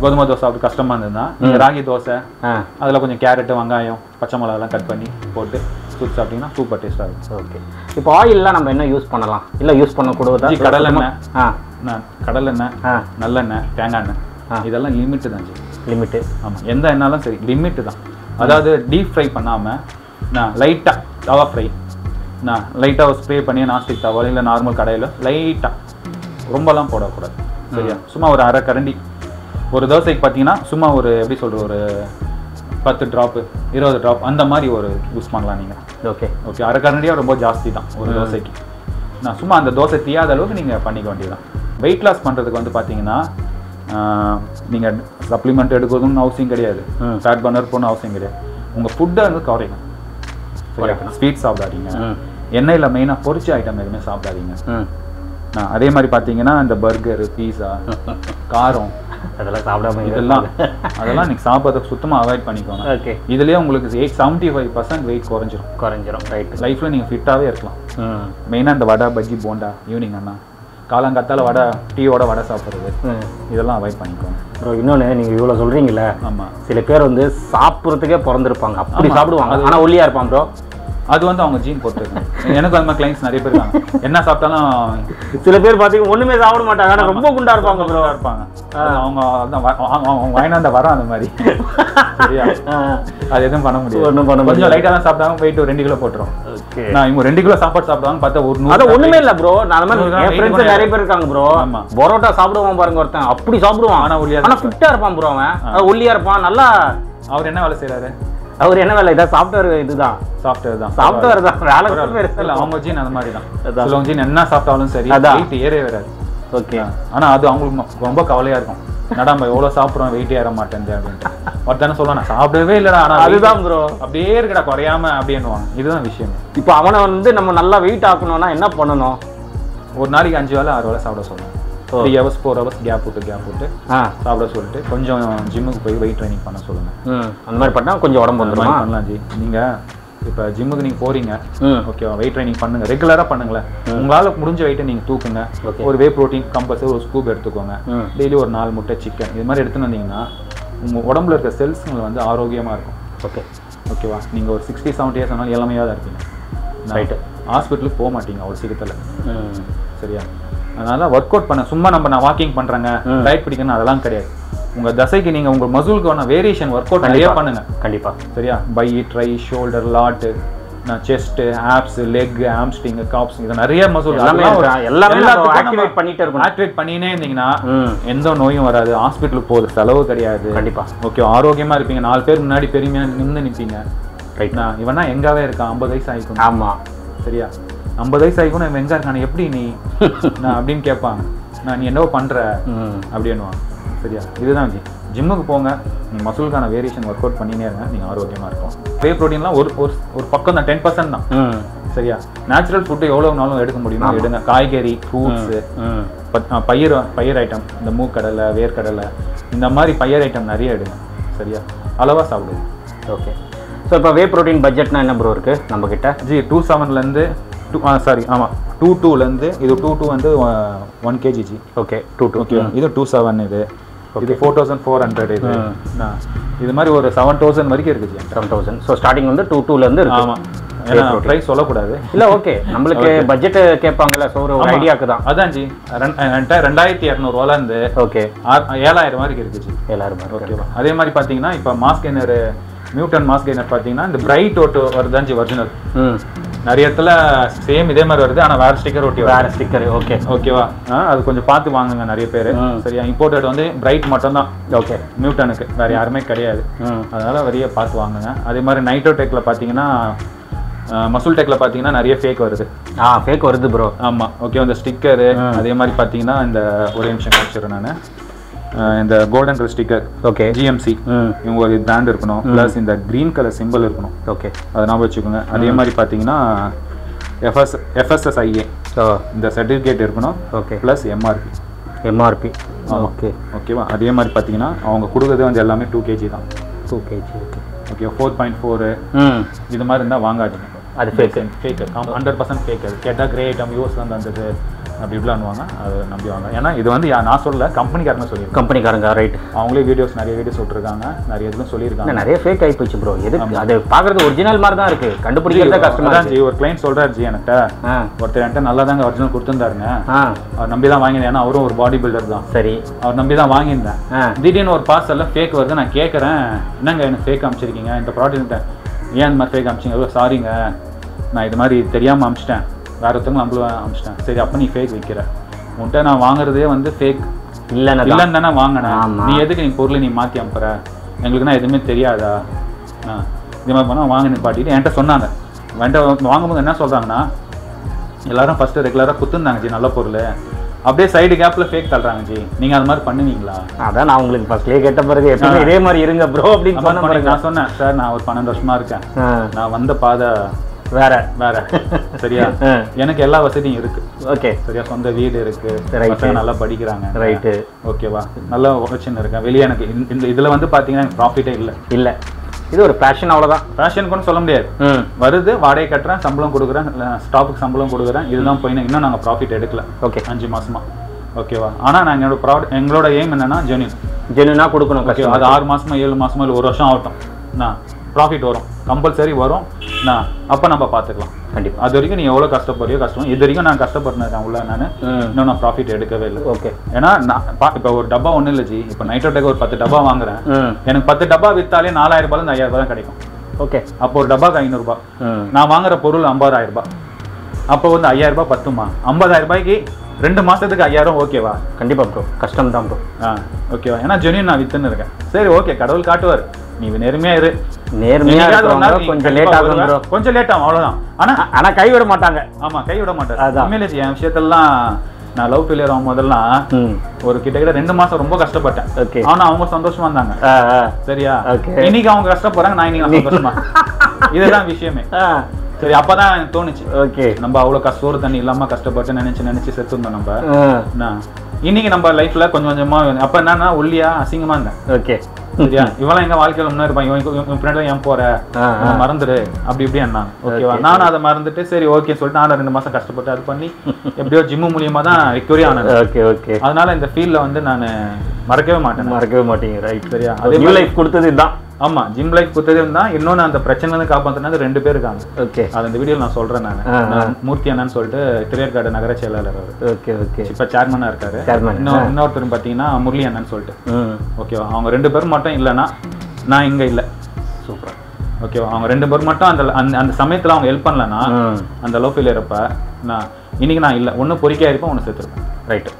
கோதுமை தோசை சாப்பிட்டு கஷ்டமா இருந்ததுன்னா நீங்க ராகி தோசை ஆ. அதுல கொஞ்சம் கேரட் வெங்காயம் பச்சை மிளகாலாம் கட் பண்ணி போட்டு சூப் சாப்பிட்டீங்கன்னா சூப்பர் டேஸ்டாக இருக்கும். ஓகே இப்போ ஆயில்லாம் நம்ம என்ன யூஸ் பண்ணலாம்? இல்லை யூஸ் பண்ணக்கூடாதா? கடலெண்ணெய். ஆ. கடலெண்ணெய் நல்லெண்ணெய் தேங்காய். எண்ணெய். இதெல்லாம் லிமிட்டு தான் லிமிட்டு ஆமா எந்த எண்ணெயும் சரி லிமிட்டு தான். அதாவது டீப் ஃப்ரை பண்ணாம நான் லைட்டா தவா ஃப்ரை நான் லைட்டாக ஸ்ப்ரே பண்ணி நாஸ்டிக் தவா இல்லை நார்மல் கடையில் லைட்டா ரொம்பலாம் போடக்கூடாது. சரியா? சும்மா ஒரு அரை கரண்டி ஒரு தோசைக்கு பார்த்தீங்கன்னா சும்மா ஒரு எப்படி சொல்ற ஒரு பத்து ட்ராப்பு இருபது ட்ராப் அந்த மாதிரி ஒரு யூஸ் பண்ணலாம் நீங்கள் ஓகே ஓகே அரை கரண்டியாக ரொம்ப ஜாஸ்தி தான் ஒரு தோசைக்கு. நான் சும்மா அந்த தோசை தீயாத அளவுக்கு நீங்கள் பண்ணிக்க வேண்டியதுதான். வெயிட் லாஸ் பண்ணுறதுக்கு வந்து பார்த்தீங்கன்னா நீங்கள் சப்ளிமெண்ட் எடுக்கணும்னு அவசியம் கிடையாது. ஃபேட் பர்னர் போகணும் அவசியம் கிடையாது. உங்கள் ஃபுட்டை வந்து குறைக்கணும். ஸ்வீட் சாப்பிடாதீங்க. எண்ணெயில் மெயினாக பொரிச்ச ஐட்டம் எதுவுமே சாப்பிடாதீங்க. அதே மாதிரி பார்த்தீங்கன்னா இந்த பர்கர் பீஸா காரம் அதெல்லாம் சாப்பிடாம இதெல்லாம் அதெல்லாம் நீங்கள் சாப்பிட்றதுக்கு சுத்தமாக அவாய்ட் பண்ணிக்கோங்க. ஓகே இதுலேயே உங்களுக்கு eight seventy five percent weight குறைஞ்சிரும் குறைஞ்சிரும் ரைட் லைஃப்பில் நீங்கள் ஃபிட்டாகவே இருக்கலாம். மெயினாக இந்த வடை பஜ்ஜி போண்டா ஈவினிங் அண்ணா. காலங்காத்தால வடை டீயோட வடை சாப்பிட்றது. இதெல்லாம் அவாய்ட் பண்ணிக்கோங்க. ப்ரோ இன்னொன்று நீங்கள் இவ்வளோ சொல்கிறீங்களே ஆமாம் சில பேர் வந்து சாப்பிட்றதுக்கே பிறந்திருப்பாங்க. அப்படி. சாப்பிடுவாங்க. ஆனால் ஒல்லியாக இருப்பான் ப்ரோ அது வந்து அவங்க ஜீன் பொறுத்து எனக்கு அந்த மாதிரி கிளைண்ட்ஸ் நிறைய பேர் இருக்காங்க. என்ன சாப்பிட்டாலும் சில பேர் பார்த்தீங்க ஒன்றுமே சாப்பிட மாட்டாங்க. ஆனால் ரொம்ப குண்டா இருப்பாங்க ப்ரோ இருப்பாங்க. அவங்க அவங்க வாங்கினா வரோம் அந்த மாதிரி. சரியா? அது எதுவும் பண்ண முடியாது. ஒண்ணும் பண்ண கொஞ்சம் லைட்டாக தான் சாப்பிட்டாங்க ஒரு ரெண்டு கிலோ போட்டுரும். நான் இவங்க ரெண்டு கிலோ சாப்பாடு சாப்பிடுவாங்க பார்த்தா ஒரு அது ஒண்ணுமே இல்ல ப்ரோ நான் அந்த மாதிரி நூறு என் ஃப்ரெண்ட்ஸ் நிறைய பேர் இருக்காங்க ப்ரோ ஆமா. பரோட்டா சாப்பிடுவான் பாருங்க ஒருத்தன். அப்படி சாப்பிடுவான். ஆனா ஒல்லியா ஆனா ஃபிட்டா இருப்பான் ப்ரோ அவன். ஒல்லியா இருப்பான். நல்லா அவர் என்ன வேலை செய்றாரு? அவர் என்ன வேலை? இதான் சாஃப்ட்வேர் இதுதான். சாஃப்ட்வேர் தான். சாஃப்ட்வேர் தான். வேலை இல்ல அவங்க ஜீன் அந்த மாதிரி தான். சிலவங்க ஜீன் என்ன சாப்பிட்டாலும் சரி அதான். வெயிட் ஏறே வராது. ஓகே. ஆனா அது அவங்களுக்கு ரொம்ப கவலையா இருக்கும். என்னடா நம்ம எவ்வளவு சாப்பிடுறோம் வெயிட் ஏற மாட்டேங்குது அப்படின்ட்டு. ஒருத்தன சொல்லுவான் நான் சாப்பிடவே இல்லடா ஆனா அதுதான் ப்ரோ அப்படியே இருக்கடா குறையாம அப்படின்னுவாங்க இதுதான் விஷயம். இப்போ அவனை வந்து நம்ம நல்லா வெயிட் ஆக்கணும்னா என்ன பண்ணணும்? ஒரு நாளைக்கு அஞ்சு வேளை ஆறு வேளை சாப்பிட சொல்லணும். Three hours four hours gap விட்டு கேப் விட்டு சாப்பிட சொல்லிட்டு கொஞ்சம் ஜிம்முக்கு போய் வெயிட் ட்ரைனிங் பண்ண சொல்லுங்க. ம். அந்த மாதிரி பண்ணா கொஞ்சம் உடம்பு வந்துருமா? பண்ணலாம் ஜி. நீங்க இப்ப ஜிம்முக்கு நீங்க போறீங்க. ம். ஓகேவா வெயிட் ட்ரைனிங் பண்ணுங்க. ரெகுலரா பண்ணுங்களேன். உங்களால முடிஞ்ச வெயிட்டை நீங்க தூக்குங்க. ஒரு வே ப்ரோட்டீன் கம்பல்சரி ஒரு ஸ்கூப் எடுத்துக்கோங்க. டெய்லி ஒரு நாலு முட்டை சிக்கன் இது மாதிரி எடுத்துன்னு வந்தீங்கன்னா உங்க உடம்புல இருக்க செல்ஸ்கள் வந்து ஆரோக்கியமா இருக்கும். ஓகே ஓகேவா நீங்க ஒரு சிக்ஸ்டி செவன்டி இயர்ஸ் ஆனாலும் இளமையாக தான் இருப்பீங்க. Right. ஹாஸ்பிட்டலுக்கு போக மாட்டீங்க அவ்வளோ சீக்கிரத்தில் ம். சரியா? அதனால ஒர்க் அவுட் பண்ண சும்மா நம்ம நான் வாக்கிங் பண்றேங்க. டயட் பிடிக்கணும் அதெல்லாம் கிடையாது. உங்க தசைக்கு நீங்க உங்க மசிலுக்கான வேரியேஷன் ஒர்க் அவுட் நிறைய. பண்ணுங்க. கண்டிப்பா. சரியா? பை ட்ரை ஷோல்டர் லாட்டு நான் chest abs leg hamstring calves இது நிறைய மசில் எல்லாமே? எல்லாமே activate பண்ணிட்டே இருக்கணும். ஆக்டிவேட் பண்ணினே இருந்தீங்கன்னா எந்த நோயும் வராது. ஹாஸ்பிட்டலுக்கு போகுது செலவு கிடையாது. கண்டிப்பா. ஓகே ஆரோக்கியமா இருப்பீங்க. நாலு பேர் முன்னாடி பெருமையா நின்று நிற்பீங்க ரைட் நான் இவனா எங்காவே இருக்கான்? ஐம்பது வயசு ஆயிக்கும். ஆமா. சரியா? ஐம்பது வயசு ஆயிக்கும் இவன் எங்க இருக்கான் எப்படி நீ? நான் அப்படின்னு கேட்பாங்க நான் நீ என்னவோ பண்ற ம். அப்படின்னுவாங்க சரியா? இதுதான் ஜி ஜிம்முக்கு போங்க. நீங்கள் மசிலுக்கான வேரியேஷன் ஒர்க் அவுட் பண்ணினே இருங்க. நீங்கள் ஆரோக்கியமாக இருக்கும் வே ப்ரோட்டீன்லாம் ஒரு ஒரு ஒரு பக்கம் தான் டென் பர்சன்ட் தான். சரியா? நேச்சுரல் ஃபுட்டு எவ்வளோ நாளும் எடுக்க முடியுமோ எடுங்க. காய்கறி ஃப்ரூட்ஸு பயிர் பயிர் ஐட்டம் இந்த மூக்கடலை வேர்க்கடலை இந்த மாதிரி பயிர் ஐட்டம் நிறைய எடுங்க. சரியா? அளவாக சாப்பிடுங்க ஓகே ஸோ இப்போ வே ப்ரோட்டீன் பட்ஜெட்னா என்ன ப்ரோ இருக்கு? நம்ம கிட்ட ஜி டூ செவன்லேருந்து டூ சாரி ஆமாம் டூ டூலேருந்து இது டூ டூ வந்து one kg ji okay two two okay இது டூ செவன் இது. இது ஃபோர் தௌசண்ட் ஃபோர் ஹண்ட்ரட் இது. இது மாதிரி ஒரு செவன் தௌசண்ட் வரைக்கும் இருக்குது செவன் தௌசண்ட் ஸோ ஸ்டார்டிங் வந்து டூ டூலேருந்து இருக்கு. ஆமாம் ஏன்னா ப்ரைஸ் சொல்லக்கூடாது. இல்லை ஓகே நம்மளுக்கு பட்ஜெட் கேட்பாங்கல்ல ஸோ ஒரு ஐடியாக்கு தான். அதான் ஜி. ரெண்- ரெண்டா- ரெண்டாயிரத்தி இரநூறுவாலேருந்து ஓகே ஏழாயிரம் வரைக்கும் இருக்குது ஜி. ஓகே ஓகேவா அதே மாதிரி பார்த்தீங்கன்னா இப்போ மாஸ்க் கெய்னர் மியூட்டன் மாஸ்க் கெய்னர் பார்த்தீங்கன்னா இந்த பிரைட் ஓட்டு ஜி ஒரிஜினல் ம். நிறைய இடத்துல சேம் இதே மாதிரி வருது. ஆனால் வேற ஸ்டிக்கர் ஒட்டி வேறு ஸ்டிக்கர் ஓகே ஓகேவா ஆ, அது கொஞ்சம் பார்த்து வாங்குங்க நிறைய பேர். சரியா? இம்போர்ட்டட் வந்து பிரைட் மட்டும் தான் ஓகே மியூட்டனுக்கு வேற யாருமே கிடையாது. அதனால நிறைய பார்த்து வாங்குங்க. அதே மாதிரி நைட்ரோ டெக்ல பார்த்தீங்கன்னா மசூல் டெக்ல பார்த்தீங்கன்னா நிறைய ஃபேக் வருது. ஆ ஃபேக் வருது ப்ரோ ஆமா. ஓகே அந்த ஸ்டிக்கரு. அதே மாதிரி பார்த்தீங்கன்னா இந்த ஒரே நிமிஷம் காமிச்சிடுறேன் நான். இந்த கோல்டன் ஸ்டிக்கர் ஓகே ஜிஎம்சி ம். இவங்க ஒரு பிராண்ட் இருக்கணும். ப்ளஸ் இந்த க்ரீன் கலர் சிம்பிள் இருக்கணும். ஓகே அதை ஞாபகம் வச்சுக்கோங்க. அதே மாதிரி பார்த்தீங்கன்னா எஃப்எஸ் எஃப்எஸ்எஸ்ஐஏ இந்த சர்டிஃபிகேட் இருக்கணும். Okay plus MRP MRP. Okay ஓகேவா அதே மாதிரி பார்த்தீங்கன்னா அவங்க கொடுக்குறது வந்து எல்லாமே டூ கேஜி தான். Two kg okay okay four point four இது மாதிரி இருந்தால் வாங்காதீங்க. அது fake fake hundred percent fake அது கேட்டால் கிரே ஐட்டம் யூஸ் தான் தந்தது அப்படி இப்படிலான்னுவாங்க அதை நம்பி வாங்க. ஏன்னா இது வந்து நான் சொல்லல கம்பெனிக்காரங்க சொல்லியிருக்காங்க. கம்பெனிக்காரங்க ரைட் அவங்களே வீடியோஸ் நிறைய வீடியோஸ் விட்டுருக்காங்க. நிறைய இதுவும் சொல்லியிருக்காங்க. நிறைய ஃபேக் ஆகி போச்சு ப்ரோ எதுக்கு? அது பார்க்கறது ஒரிஜினல் மாதிரி தான் இருக்கு. கண்டுபிடிக்கிறதே கஷ்டமா அதான் இருக்கு. ஜி ஒரு கிளைண்ட் சொல்றாரு ஜி என்கிட்ட. ஒருத்தர் என்கிட்ட நல்லா தாங்க ஒரிஜினல் கொடுத்துருந்தாருங்க அவர் நம்பி தான் வாங்கினேன். ஏன்னா அவரும் ஒரு பாடி பில்டர் தான். சரி. அவர் நம்பி தான் வாங்கியிருந்தேன். திடீர்னு ஒரு பார்சல்ல ஃபேக் வருது நான் கேட்குறேன் என்னங்க எனக்கு ஃபேக் அனுப்பிச்சிருக்கீங்க இந்த ப்ராடக்ட் ஏன் இந்த மாதிரி ஃபேக் எவ்வளோ சாரிங்க நான் இது மாதிரி தெரியாமல் அனுப்பிச்சிட்டேன் வேற ஒருத்தவங்க நம்மளும் அனுப்பிச்சிட்டேன் சரி அப்போ நீ ஃபேக் வைக்கிற. உன்கிட்ட நான் வாங்குறதே வந்து ஃபேக் இல்லைன்னு இல்லைன்னு தானே வாங்கினேன். நீ எதுக்கு நீ பொருளை நீ மாற்றி அனுப்புற? எங்களுக்குன்னா எதுவுமே தெரியாதா? ஆ இது மாதிரி பண்ணால் வாங்க நிப்பாட்டிட்டு என்கிட்ட சொன்னாங்க. என்கிட்ட வாங்கும்போது என்ன சொல்கிறாங்கன்னா எல்லாரும் ஃபஸ்ட்டு ரெகுலராக குத்துருந்தாங்க ஜி நல்ல பொருள். அப்படியே சைடு கேப்ல ஃபேக் தள்ளுறாங்க ஜி. நீங்க அது மாதிரி பண்ணுவீங்களா? அதான் நான் உங்களுக்கு ஃபர்ஸ்ட்லேயே கேட்ட பிறகு எப்பவுமே இதே மாதிரி இருங்க ப்ரோ அப்படின்னு சொன்ன பிறகு. நான் சொன்னேன் சார் நான் ஒரு பன்னெண்டு வருஷமா இருக்கேன். நான் வந்த பாதை வேற வேற. சரியா. எனக்கு எல்லா வசதியும் இருக்கு. ஓகே. சரியா? சொந்த வீடு இருக்கு. பசங்க நல்லா படிக்கிறாங்க. ரைட்டு ஓகேவா? நல்லா உழைச்சுன்னு இருக்கேன் வெளியே எனக்கு இந்த இதுல வந்து பாத்தீங்கன்னா எனக்கு ப்ராஃபிட்டே இல்லை. இல்ல. இது ஒரு பேஷன் அவ்வளவுதான். ஃபேஷன் கூட சொல்ல முடியாது. வருது வாடகை கட்டுறேன் சம்பளம் கொடுக்குறேன் ஸ்டாஃபுக்கு சம்பளம் கொடுக்குறேன். இதுதான் போய் இன்னும் நாங்கள் ப்ராஃபிட் எடுக்கல. ஓகே அஞ்சு மாசமா. ஓகேவா ஆனா நான் என்னோட ப்ராடக்ட் எங்களோட எய்ம் என்னன்னா ஜெனியூன் ஜெனுனா கொடுக்கணும் ஓகே அது ஆறு மாசமா ஏழு மாசமா இல்லை ஒரு வருஷம் ஆகட்டும். நான். ப்ராஃபிட் வரும். கம்பல்சரி வரும். நான் அப்போ நம்ம பார்த்துக்கலாம் கண்டிப்பா. அது வரைக்கும் நீ எவ்வளோ கஷ்டப்படுறியோ கஷ்டம். இது வரைக்கும் நான் கஷ்டப்பட்டுருக்கேன் உள்ள நான். இன்னும் நான் ப்ராஃபிட் எடுக்கவே இல்லை. ஓகே ஏன்னா நான் பா இப்போ ஒரு டப்பா ஒன்றும் இல்லை ஜி. இப்போ நைட் டேக் ஒரு பத்து டப்பா வாங்குறேன். எனக்கு பத்து டப்பா வித்தாலே நாலாயிரம் ரூபாயிலேருந்து ஐயாயிரம் ரூபாய் தான் கிடைக்கும். ஓகே அப்போ ஒரு டப்பாக்கு ஐநூறுரூபா நான் வாங்குற பொருள் ஐம்பதாயிரம் ரூபாய். அப்போ வந்து ஐயாயிரம் ரூபாய் பத்துமா? ஐம்பதாயிரம் ரூபாய்க்கு ரெண்டு மாசத்துக்கு ஐயாயிரம் ஓகேவா கண்டிப்பா ப்ரோ கஷ்டம் தான் ப்ரோ ஆ ஓகேவா ஏன்னா ஜெனியூன் நான் வித்துன்னு இருக்கேன். சரி ஓகே கடவுள் காட்டுவார். நீ நேர்மையா இரு. நேர்மையா என்னைக்காவது ஒரு நாள் இருக்கிறவங்க நீ கொஞ்சம் லேட் ஆகும். ப்ரோ கொஞ்சம் லேட் ஆகும் அவ்வளவுதான். ஆனா ஆனா கைவிட மாட்டாங்க. ஆமா கை விட மாட்டார். அதான். உண்மையிலே என் விஷயத்தெல்லாம் நான் லவ் ஃபெயிலியர் ஆகும் போதெல்லாம் ஒரு கிட்டத்தட்ட ரெண்டு மாசம் ரொம்ப கஷ்டப்பட்டேன். ஓகே ஆனா அவங்க சந்தோஷமா இருந்தாங்க. சரியா. இன்னைக்கு அவங்க கஷ்டப்படுறாங்க நான் இன்னைக்கு சந்தோஷமா இதுதான் விஷயமே. சரி அப்பதான் எனக்கு தோணுச்சு. ஓகே நம்ம அவ்வளவு கஷ்ட சோறு தண்ணி இல்லாம கஷ்டப்பட்டு நினைச்சு நினைச்சு செத்துருந்தோம் நம்ம. ஆ. என்ன? இன்னைக்கு நம்ம லைஃப்ல கொஞ்சம் கொஞ்சமா அப்ப என்னன்னா ஒல்லியா அசிங்கமா இருந்தேன். ஓகே சரியா? இவெல்லாம் எங்க வாழ்க்கையில முன்னேறி இருப்பான் இவன் பின்னாடி ஏன் போற? மறந்துடு. அப்படி இப்படி என்ன ஓகேவா. நானும் அதை மறந்துட்டு சரி ஓகே சொல்லிட்டு நானும் ரெண்டு மாசம் கஷ்டப்பட்டு அது பண்ணி எப்படியோ ஜிம்மு மூலியமா தான் ரெக்கவரி ஆனது ஓகே ஓகே அதனால இந்த ஃபீல்ட்ல வந்து நான் மறக்கவே மாட்டேன். மறக்கவே மாட்டீங்க ரைட் சரியா? அதே லைஃப் கொடுத்தது இதுதான். ஆமா ஜிம் லைஃப் குத்ததும் தான் இன்னொன்னு அந்த பிரச்சனை காப்பாத்தினது ரெண்டு பேர் இருக்காங்க. ஓகே. அது அந்த வீடியோ நான் சொல்றேன் நான். மூர்த்தி அண்ணன் சொல்லிட்டு திரையர்காடு நகர செயலாளர் அவர். Okay okay. இப்ப சேர்மனா இருக்காரு. இன்னொரு இன்னொருத்தர் பாத்தீங்கன்னா முரளி அண்ணன் சொல்லிட்டு. ஓகேவா அவங்க ரெண்டு பேரும் மட்டும் இல்லைன்னா நான் இங்க இல்ல. சூப்பர். ஓகேவா அவங்க ரெண்டு பேரும் மட்டும் அந்த அந்த சமயத்துல அவங்க ஹெல்ப் பண்ணலன்னா ம் அந்த லவ் ஃபெயிலியர் அப்ப நான் இன்னைக்கு நான் இல்ல. ஒண்ணு பொறிக்கையா இருப்பேன் ஒண்ணு செத்துருப்பேன். ரைட்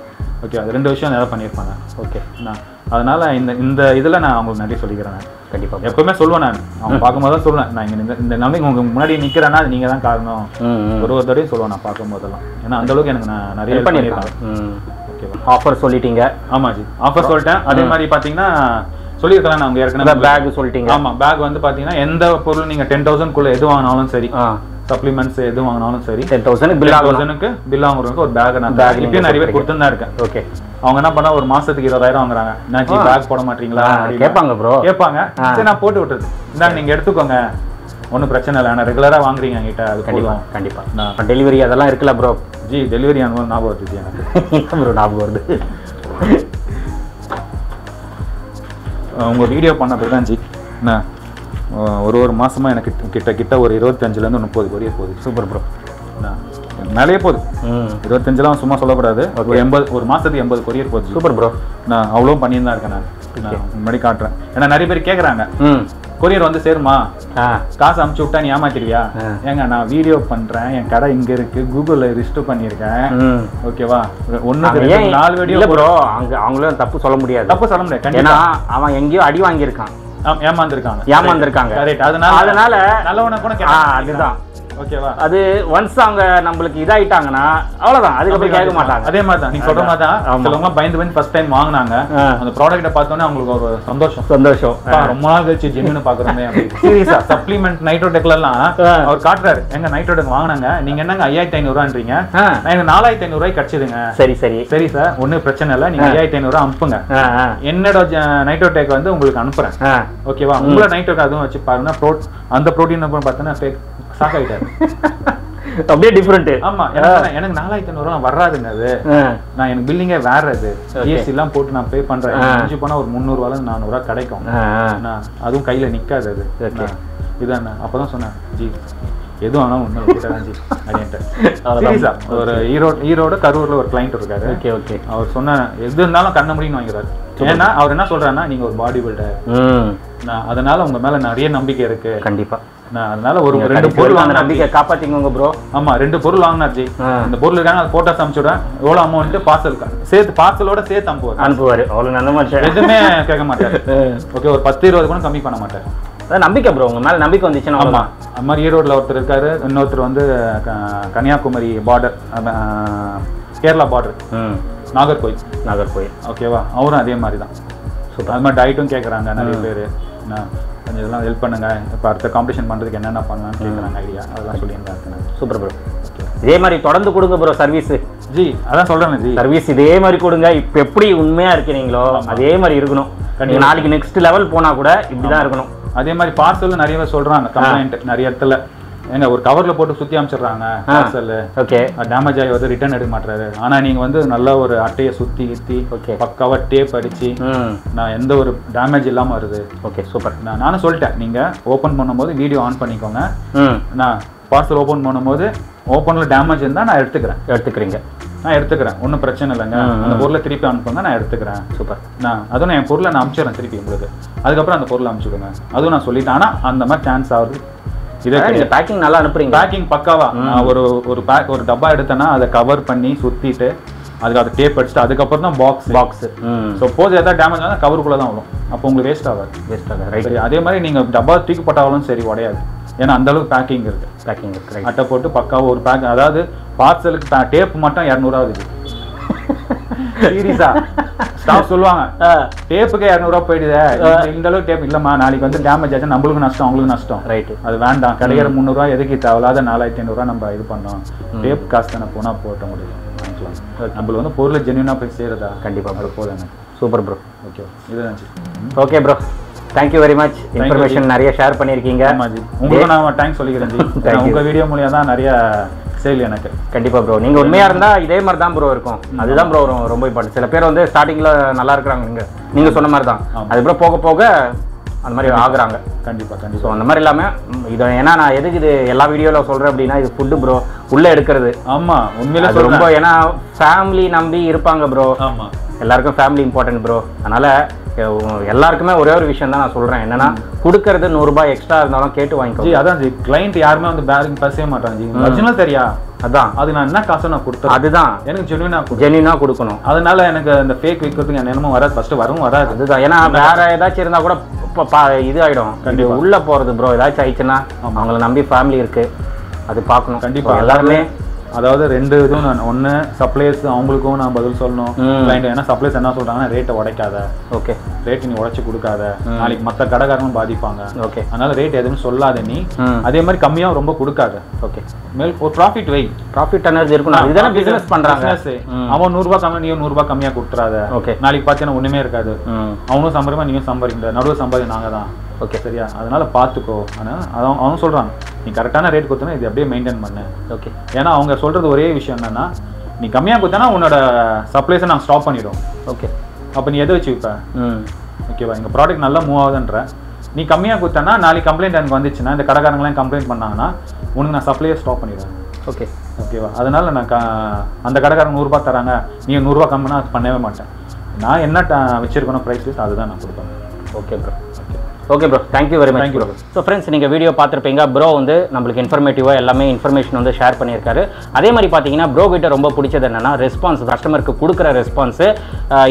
ஓகே அது ரெண்டு விஷயம் ஏதாவது பண்ணியிருப்பாங்க ஓகே நான். அதனால இந்த இந்த இதுல நான் அவங்களுக்கு நன்றி சொல்லிக்கிறேன் நான். கண்டிப்பா எப்பவுமே சொல்லுவேன் நான். அவங்க பார்க்கும்போது தான் சொல்லுவேன். நான் இங்க இந்த நிலைமைக்கு உங்க முன்னாடி நிக்கிறேன்னா அது நீங்க தான் காரணம் ஒரு ஒரு தடவையும் சொல்லுவேன் நான் பார்க்கும்போதெல்லாம். ஏன்னா அந்த அளவுக்கு எனக்கு நான் நிறைய ஓகேவா ஆஃபர் சொல்லிட்டீங்க. ஆமா ஜி. ஆஃபர் சொல்லிட்டேன். அதே மாதிரி பாத்தீங்கன்னா சொல்லியிருக்கலாம் நான் அவங்க ஏற்கனவே பேக் சொல்லிட்டீங்க. ஆமா பேக் வந்து பாத்தீங்கன்னா எந்த பொருள் நீங்க டென் தௌசண்ட் குள்ள எது வாங்கினாலும் சரி. சப்ளிமெண்ட்ஸ் எது வாங்கினாலும் சரி டென் தௌசண்ட் பில் தௌசண்ட்க்கு பில் வாங்குறதுக்கு ஒரு பேக் நான் நீங்க இப்பயும் நிறைய பேர். கொடுத்துன்னு தான் இருக்கேன் ஓகே அவங்க என்ன பண்ணா ஒரு மாசத்துக்கு இருபதாயிரம் வாங்குறாங்க. ஆ. பேக் போட மாட்டீங்களா. கேட்பாங்க ப்ரோ கேட்பாங்க. சரி நான் போட்டு விட்டுறது. இந்தாங்க நீங்க எடுத்துக்கோங்க. ஒன்றும் பிரச்சனை இல்லை. ஆனால் ரெகுலரா வாங்குறீங்க என்கிட்ட அது கண்டிப்பா போதும் கண்டிப்பா நான் டெலிவரி அதெல்லாம் இருக்குல்ல ப்ரோ ஜி டெலிவரி அனுபவம் ஞாபகம் வருது எனக்கு. ப்ரோ ஞாபகம் வருது? அஹ் உங்க வீடியோ பண்ணது தான் ஜி. என்ன? ஒரு ஒரு மாசமா எனக்கு கிட்ட கிட்ட ஒரு இருபத்தஞ்சுல இருந்து முப்பது கொரியர் போகுது. சூப்பர் ப்ரோ மேலேயே போகுது. இருபத்தஞ்சுலாம் சும்மா சொல்லக்கூடாது. ஒரு எண்பது ஒரு மாசத்துக்கு எண்பது கொரியர் போகுது. சூப்பர் ப்ரோ நான் அவ்வளோ பண்ணிட்டு தான் இருக்கேன் நான். நான் முன்னாடி காட்டுறேன். ஏன்னா நிறைய பேர் கேக்குறாங்க. ம். கொரியர் வந்து சேருமா? காசு அமுச்சு விட்டா நீ ஏமாத்திடுவியா? ஆ. ஏங்க நான் வீடியோ பண்றேன். என் கடை இங்க இருக்கு. கூகுள்ல ரிஜிஸ்டர் பண்ணியிருக்கேன். ம். ஓகேவா ஏன் நாலு வீடியோ ப்ரோ அங்க அவங்களும் தப்பு சொல்ல முடியாது. தப்பு சொல்ல முடியாது. ஏன்னா அவன் எங்கேயோ அடி வாங்கியிருக்கான். ஏமாந்திருக்காங்க ஏமாந்திருக்காங்க. அதனால அதனால நல்லவன கூட அதுதான். ஓகேவா? அது ஒன்ஸ் அவங்க நம்மளுக்கு இதாயிட்டாங்கன்னா அவ்வளவுதான். அதுக்கப்புறம் கேட்க மாட்டாங்க. அதே மாதிரி தான் நீங்க சொல்ற மாதிரி தான். சிலவங்க பயந்து பயந்து ஃபர்ஸ்ட் டைம் வாங்குனாங்க. அந்த ப்ராடக்ட்ட பார்த்தோன்னே அவங்களுக்கு ஒரு சந்தோஷம். சந்தோஷம். ரொம்ப நாள் கழிச்சு ஜெமினு பாக்குறோமே சீரியஸா சப்ளிமெண்ட் நைட்ரோ எல்லாம். அவர் காட்டுறாரு. எங்க நைட்ரோ டெக் வாங்குனாங்க. நீங்க என்னங்க ஐயாயிரத்தி ஐநூறு ரூபான்றீங்க ஆ. நான் எனக்கு நாலாயிரத்தி ஐநூறு ரூபாய்க்கு கிடைச்சதுங்க. சரி சரி. சரி சார் ஒன்றும் பிரச்சனை இல்லை. நீங்க ஐயாயிரத்தி ஐநூறு ரூபா அனுப்புங்க என்னோட நைட்ரோ டெக் வந்து உங்களுக்கு அனுப்புறேன். ஓகேவா? உங்களோட நைட்ரோ அதுவும் வச்சு பாருங்க. ப்ரோ அந்த ப்ரோட்டீன் பார்த்தோன்னா ஷாக் ஆயிட்டாரு. அப்படியே டிஃப்ரெண்ட் ஆமா எனக்கு நாலாயிரத்தி ஐநூறு ரூபா வராதுங்க அது. நான் எனக்கு பில்லிங்கே வேற அது. ஜிஎஸ்டி எல்லாம் போட்டு நான் பே பண்றேன். முடிஞ்சு போனா ஒரு முந்நூறுவால இருந்து நானூறுவா கிடைக்கும். அதுவும் கையில நிக்காது அது. இதான் அப்பதான் சொன்னேன். ஜி எது ஆனாலும் ஒண்ணு விட்டுறேன் ஜி அப்படின்ட்டு. அவ்வளவுதான். சீரியஸா ஒரு ஈரோடு ஈரோடு கரூர்ல ஒரு கிளைண்ட் இருக்காரு. ஓகே ஓகே அவர் சொன்ன எது இருந்தாலும் கண்ண முடின்னு வாங்கிறாரு. ஏன்னா அவர் என்ன சொல்றாருன்னா நீங்க ஒரு பாடி பில்டர் நான் அதனால உங்க மேல நிறைய நம்பிக்கை இருக்கு. கண்டிப்பா. நான் அதனால ஒரு ரெண்டு பொருள் அந்த வாங்கினா நம்பிக்கை காப்பாத்திக்கோங்க ப்ரோ ஆமா ரெண்டு பொருள் ஆ. இந்த பொருள் இருக்காங்க அது போட்டோஸ் அனுப்பிச்சுடுறேன். எவ்வளவு அமௌண்ட் பார்சல் சேர்த்து பார்சலோட சேர்த்து அனுப்புவார். அனுப்புவாரு. அவ்வளவு நல்ல மனுஷன். எதுவுமே கேட்க மாட்டாரு. ஓகே ஒரு பத்து இருபது கூட கம்மி பண்ண மாட்டாரு. அதான் நம்பிக்கை ப்ரோ உங்க மேல நம்பிக்கை வந்துச்சுன்னா ஆமா. அவ்வளவுதான். அது மாதிரி ஈரோட்ல ஒருத்தர் இருக்காரு இன்னொருத்தர் வந்து கன்னியாகுமரி பார்டர் கேரளா பார்டர் நாகர்கோயில் நாகர்கோயில் ஓகேவா அவரும் அதே மாதிரி தான். அது மாதிரி டயட்டும் கேட்குறாங்க நிறைய பேர். என்ன கொஞ்சம் இதெல்லாம் ஹெல்ப் பண்ணுங்க. இப்போ அடுத்த காம்படிஷன் பண்ணுறதுக்கு என்னென்ன பண்ணலாம்னு கேட்குறாங்க ஐடியா அதெல்லாம் சொல்லியிருந்தாங்க சூப்பர் ப்ரோ இதே மாதிரி தொடர்ந்து கொடுங்க ப்ரோ சர்வீஸ் ஜி அதான் சொல்கிறேன் ஜி. சர்வீஸ் இதே மாதிரி கொடுங்க. இப்போ எப்படி உண்மையா இருக்கிறீங்களோ அதே மாதிரி இருக்கணும். நீங்க நாளைக்கு நெக்ஸ்ட் லெவல் போனா கூட இப்படி தான் இருக்கணும். அதே மாதிரி பார்சல் நிறைய பேர் சொல்கிறாங்க கம்ப்ளைண்ட் நிறைய இடத்துல. ஏங்க ஒரு கவரில் போட்டு சுற்றி அமைச்சிடுறாங்க பார்சல் ஓகே. டேமேஜ் ஆகி வந்து ரிட்டர்ன் எடுக்க மாட்டாரு ஆனா நீங்க வந்து நல்ல ஒரு அட்டையை சுத்தி கித்தி Okay. பக்காவா டேப் அடிச்சு நான் எந்த ஒரு டேமேஜ் இல்லாம வருது. ஓகே சூப்பர் நான் நானும் சொல்லிட்டேன் நீங்க ஓபன் பண்ணும்போது வீடியோ ஆன் பண்ணிக்கோங்க. நான் பார்சல் ஓபன் பண்ணும்போது ஓப்பனில் டேமேஜ் இருந்தால் நான் எடுத்துக்கிறேன். எடுத்துக்கிறீங்க. நான் எடுத்துக்கிறேன் ஒன்றும் பிரச்சனை இல்லைங்க. அந்த பொருளை திருப்பி அனுப்புங்க நான் எடுத்துக்கிறேன். சூப்பர் நான் அதுவும் நான் என் பொருளை நான் அனுப்பிச்சிடுறேன் திருப்பி உங்களுக்கு. அதுக்கப்புறம் அந்த பொருளை அனுப்பிச்சுடுங்க அதுவும் நான் சொல்லிட்டேன் ஆனால் அந்த மாதிரி சான்ஸ் ஆகுது. இதே நீங்க கிடையாது. பேக்கிங் நல்லா அனுப்புறீங்க. பேக்கிங் பக்காவா? ஒரு ஒரு பேக் ஒரு டப்பா எடுத்தேன்னா அதை கவர் பண்ணி சுத்திட்டு அதுக்கு அதை டேப் அடிச்சுட்டு அதுக்கப்புறம் தான் பாக்ஸ் பாக்ஸ் ம். சப்போஸ் ஏதாவது டேமேஜ் ஆனால் கவருக்குள்ள தான் வரும். அப்போ உங்களுக்கு வேஸ்ட் ஆகாது. வேஸ்ட் ஆகுது. ரைட் அதே மாதிரி நீங்க டப்பா தூக்கி போட்டாலும் சரி உடையாது. ஏன்னா அந்த அளவுக்கு பேக்கிங் இருக்கு. பேக்கிங் இருக்கு. ரைட் அட்டை போட்டு பக்காவா ஒரு பேக் அதாவது பார்சலுக்கு டேப் மட்டும் இரநூறுவாகுது சீரியஸா? ஸ்டாஃப் சொல்லுவாங்க. டேப்புக்கு இரநூறுவா போயிடுதே. இந்த- அளவுக்கு டேப் இல்லம்மா நாளைக்கு வந்து டேமேஜ் ஆச்சு நம்மளுக்கு நஷ்டம் அவங்களுக்கு நஷ்டம். ரைட்டு அது வேண்டாம். கிடைக்கிற முந்நூறுரூவா எதுக்கு தேவையில்லாத நாலாயிரத்தி ஐநூறுரூவா நம்ம இது பண்ணோம். டேப் காசு தானே போனால் போட்ட முடியும். நம்மளுக்கு வந்து பொருள் ஜென்யூனாக போய் சேருதா? கண்டிப்பா அது போதும் எனக்கு. சூப்பர் ப்ரோ ஓகே இதுதான் ji okay bro thank you very much information நிறைய ஷேர் பண்ணியிருக்கீங்க. உங்களுக்கு நான் தேங்க்ஸ் சொல்லிக்கிறேன் ஜி Thank ஏன்னா you. உங்க வீடியோ மூலியம் தான் நிறைய சேல் எனக்கு. கண்டிப்பா ப்ரோ நீங்க உண்மையா இருந்தா இதே மாதிரி தான் ப்ரோ இருக்கும். அதுதான் ப்ரோ ரொம்ப இம்பார்ட்டன்ட் சில பேர் வந்து ஸ்டார்டிங்ல நல்லா இருக்கிறாங்க. நீங்க நீங்க சொன்ன மாதிரி தான். அதுக்கப்புறம் போக போக அந்த மாதிரி ஆகுறாங்க. கண்டிப்பா ஸோ கண்டிப்பா அந்த மாதிரி இல்லாம ம், இது ஏன்னா நான் எதுக்கு இது எல்லா வீடியோவில் சொல்றேன் அப்படின்னா இது ஃபுட்டு ப்ரோ உள்ள எடுக்கிறது. ஆமா உண்மையிலே ரொம்ப ஏன்னா ஃபேமிலி நம்பி இருப்பாங்க ப்ரோ ஆமா. எல்லாருக்கும் ஃபேமிலி இம்பார்ட்டன்ட் ப்ரோ அதனால எல்லாருக்குமே ஒரே ஒரு விஷயம் தான் நான் சொல்றேன். என்னன்னா கொடுக்கறது நூறுரூபா எக்ஸ்ட்ரா இருந்தாலும் கேட்டு ஜி வாங்கிக்கோ அதான் ஜி கிளைண்ட் யாருமே வந்து பேரிங் பேசவே மாட்டாங்க ஜி. ஒரிஜினல் தெரியா? அதான். அது நான் என்ன காசு நான் கொடுத்தேன்? அதுதான். எனக்கு ஜென்யூனா ஜென்யூனா கொடுக்கணும். அதனால எனக்கு அந்த ஃபேக் விற்கிறதுக்கு என் என்னமோ வராது. ஃபர்ஸ்ட் வரும் வராது. அதுதான். ஏன்னா வேற ஏதாச்சும் இருந்தா கூட ப- ப- இது ஆயிடும் கண்டிப்பா. இது உள்ள போறது ப்ரோ ஏதாச்சும் ஆயிடுச்சுன்னா அவங்கள நம்பி ஃபேமிலி இருக்கு. அது பார்க்கணும். கண்டிப்பா. So, எல்லாருமே அதாவது ரெண்டு இதுவும் நான் ஒன்று சப்ளைஸ் அவங்களுக்கும் நான் பதில் சொல்லணும். கிளைண்ட் ஏன்னா சப்ளைஸ் என்ன சொல்றாங்கன்னா ரேட்டை உடைக்காத. ஓகே. ரேட் நீ உடைச்சு கொடுக்காத. நாளைக்கு மற்ற கடைக்காரங்களும் பாதிப்பாங்க. ஓகே. அதனால ரேட் எதுவும் சொல்லாத நீ. அதே மாதிரி கம்மியாவும் ரொம்ப கொடுக்காத. ஓகே. மேல் ஒரு ப்ராஃபிட் வை. ப்ராஃபிட் எனர்ஜி இருக்கணும் இதுதானே பிசினஸ் Business. அவன் நூறுரூபா கம்மி நீ நூறுரூபா கம்மியா கொடுத்துறாத. ஓகே. நாளைக்கு பார்த்தீங்கன்னா ஒண்ணுமே இருக்காது. அவனும் சம்பாதிப்பா நீயும் சம்பாதிக்கிற நடுவில் சம்பாதி நாங்க தான் ஓகே சரியா? அதனால பார்த்துக்கோ ஆனால் அவன் அவன் சொல்றான். நீ கரெக்டான ரேட் கொடுத்தனா இது அப்படியே மெயின்டைன் பண்ணு. ஓகே ஏன்னா அவங்க சொல்றது ஒரே விஷயம் என்னன்னா நீ கம்மியா கொடுத்தனா உன்னோட சப்ளைஸை நாங்கள் ஸ்டாப் பண்ணிடுவோம். ஓகே அப்போ நீ எதை வச்சு விற்ப ம். ஓகேவா எங்கள் ப்ராடக்ட் நல்லா மூவ் ஆகுதுன்ற. நீ கம்மியாக கொடுத்தனா நாளைக்கு கம்ப்ளைண்ட் எனக்கு வந்துச்சுன்னா இந்த கடைக்காரங்களாம் கம்ப்ளைண்ட் பண்ணாங்கன்னா உனக்கு நான் சப்ளையே ஸ்டாப் பண்ணிடுவேன். ஓகே ஓகேவா அதனால நான் க அந்த கடைக்காரங்க நூறுரூபா தராங்க நீ நூறுரூவா கம்மினா அது பண்ணவே மாட்டேன். நான் என்ன வச்சிருக்கணும் ப்ரைஸ் லிஸ்ட் அதுதான் நான் கொடுப்பேன். Okay bro okay bro thank you very much bro so friends நீங்கள் வீடியோ பார்த்துருப்பீங்க. ப்ரோ வந்து நம்மளுக்கு இன்ஃபர்மேட்டிவாக எல்லாமே இன்ஃபர்மேஷன் வந்து ஷேர் பண்ணியிருக்காரு. அதே மாதிரி பார்த்தீங்கன்னா ப்ரோ கிட்ட ரொம்ப பிடிச்சது என்னன்னா ரெஸ்பான்ஸ் கஸ்டமருக்கு கொடுக்குற ரெஸ்பான்ஸு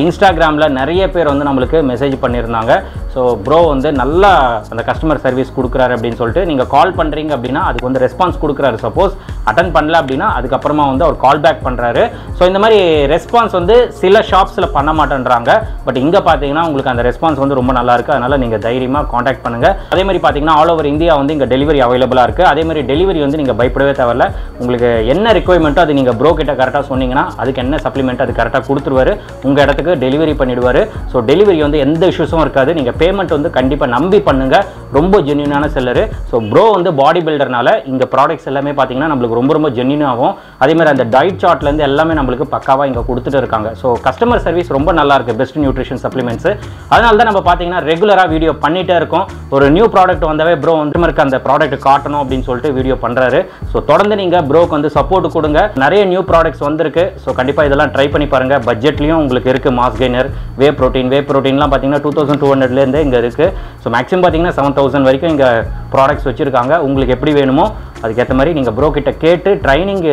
இன்ஸ்டாகிராமில் நிறைய பேர் வந்து நம்மளுக்கு மெசேஜ் பண்ணியிருந்தாங்க. ஸோ ப்ரோ வந்து நல்லா அந்த கஸ்டமர் சர்வீஸ் கொடுக்குறாரு அப்படின்னு சொல்லிட்டு நீங்கள் கால் பண்ணுறீங்க அப்படின்னா அதுக்கு வந்து ரெஸ்பான்ஸ் கொடுக்குறாரு. சப்போஸ் அட்டன் பண்ணல அப்படின்னா அதுக்கப்புறமா வந்து அவர் கால் பேக் பண்ணுறாரு ஸோ இந்த மாதிரி ரெஸ்பான்ஸ் வந்து சில ஷாப்ஸில் பண்ண மாட்டேன்றாங்க. பட் இங்கே பார்த்தீங்கன்னா உங்களுக்கு அந்த ரெஸ்பான்ஸ் வந்து ரொம்ப நல்லா இருக்கு. அதனால நீங்கள் தைரியமாக காண்டாக்ட் பண்ணுங்கள் அதே மாதிரி பார்த்தீங்கன்னா ஆல் ஓவர் இந்தியா வந்து இங்கே டெலிவரி அவைலபிளாக இருக்குது அதே மாதிரி டெலிவரி வந்து நீங்கள் பயப்படவே தேவையில்ல. உங்களுக்கு என்ன ரெக்குவயர்மெண்ட்டோ அது நீங்கள் ப்ரோ கிட்ட கரெக்டாக சொன்னீங்கன்னா அதுக்கு என்ன சப்ளிமெண்ட் அது கரெக்டாக கொடுத்துருவாரு. உங்கள் இடத்துக்கு டெலிவரி பண்ணிடுவார். ஸோ டெலிவரி வந்து எந்த இஷ்யூஸும் இருக்காது. நீங்கள் பேமெண்ட் வந்து கண்டிப்பாக நம்பி பண்ணுங்க. ரொம்ப ஜென்யூனான செல்லரு ஸோ ப்ரோ வந்து பாடி பில்டர்னால இங்கே ப்ராடக்ட்ஸ் எல்லாமே பார்த்தீங்கன்னா நம்மளுக்கு ரொம்ப ரொம்ப ஜென்யூனாகும் அதே மாதிரி அந்த டயட் சார்ட்லேருந்து எல்லாமே நம்மளுக்கு பக்காவாக இங்கே கொடுத்துட்டு இருக்காங்க. ஸோ கஸ்டமர் சர்வீஸ் ரொம்ப நல்லா இருக்கு. பெஸ்ட் நியூட்ரிஷன் சப்ளிமெண்ட்ஸ் அதனால தான் நம்ம பார்த்தீங்கன்னா ரெகுலராக வீடியோ பண்ணிட்டு இருக்கும். ஒரு நியூ ப்ராடக்ட் வந்தாவே ப்ரோ வந்து இருக்க அந்த ப்ராடக்ட் காட்டணும் அப்படின்னு சொல்லிட்டு வீடியோ பண்ணுறாரு ஸோ தொடர்ந்து நீங்கள் ப்ரோக்கு வந்து சப்போர்ட் கொடுங்க. நிறைய நியூ ப்ராடக்ட்ஸ் வந்திருக்கு. ஸோ கண்டிப்பாக இதெல்லாம் ட்ரை பண்ணி பாருங்க. பட்ஜெட்லையும் உங்களுக்கு இருக்கு mass gainer whey protein whey ப்ரோட்டீன்லாம் பார்த்தீங்கன்னா டூ தௌசண்ட் டூ ஹண்ட்ரட்லேருந்து இங்கே இருக்குது ஸோ மேக்ஸிமம் பார்த்தீங்கன்னா செவன் தௌசண்ட் வரைக்கும் இங்கே ப்ராடக்ட்ஸ் வச்சிருக்காங்க. உங்களுக்கு எப்படி வேணுமோ அதுக்கேற்ற மாதிரி நீங்கள் ப்ரோ கிட்ட கேட்டு ட்ரைனிங்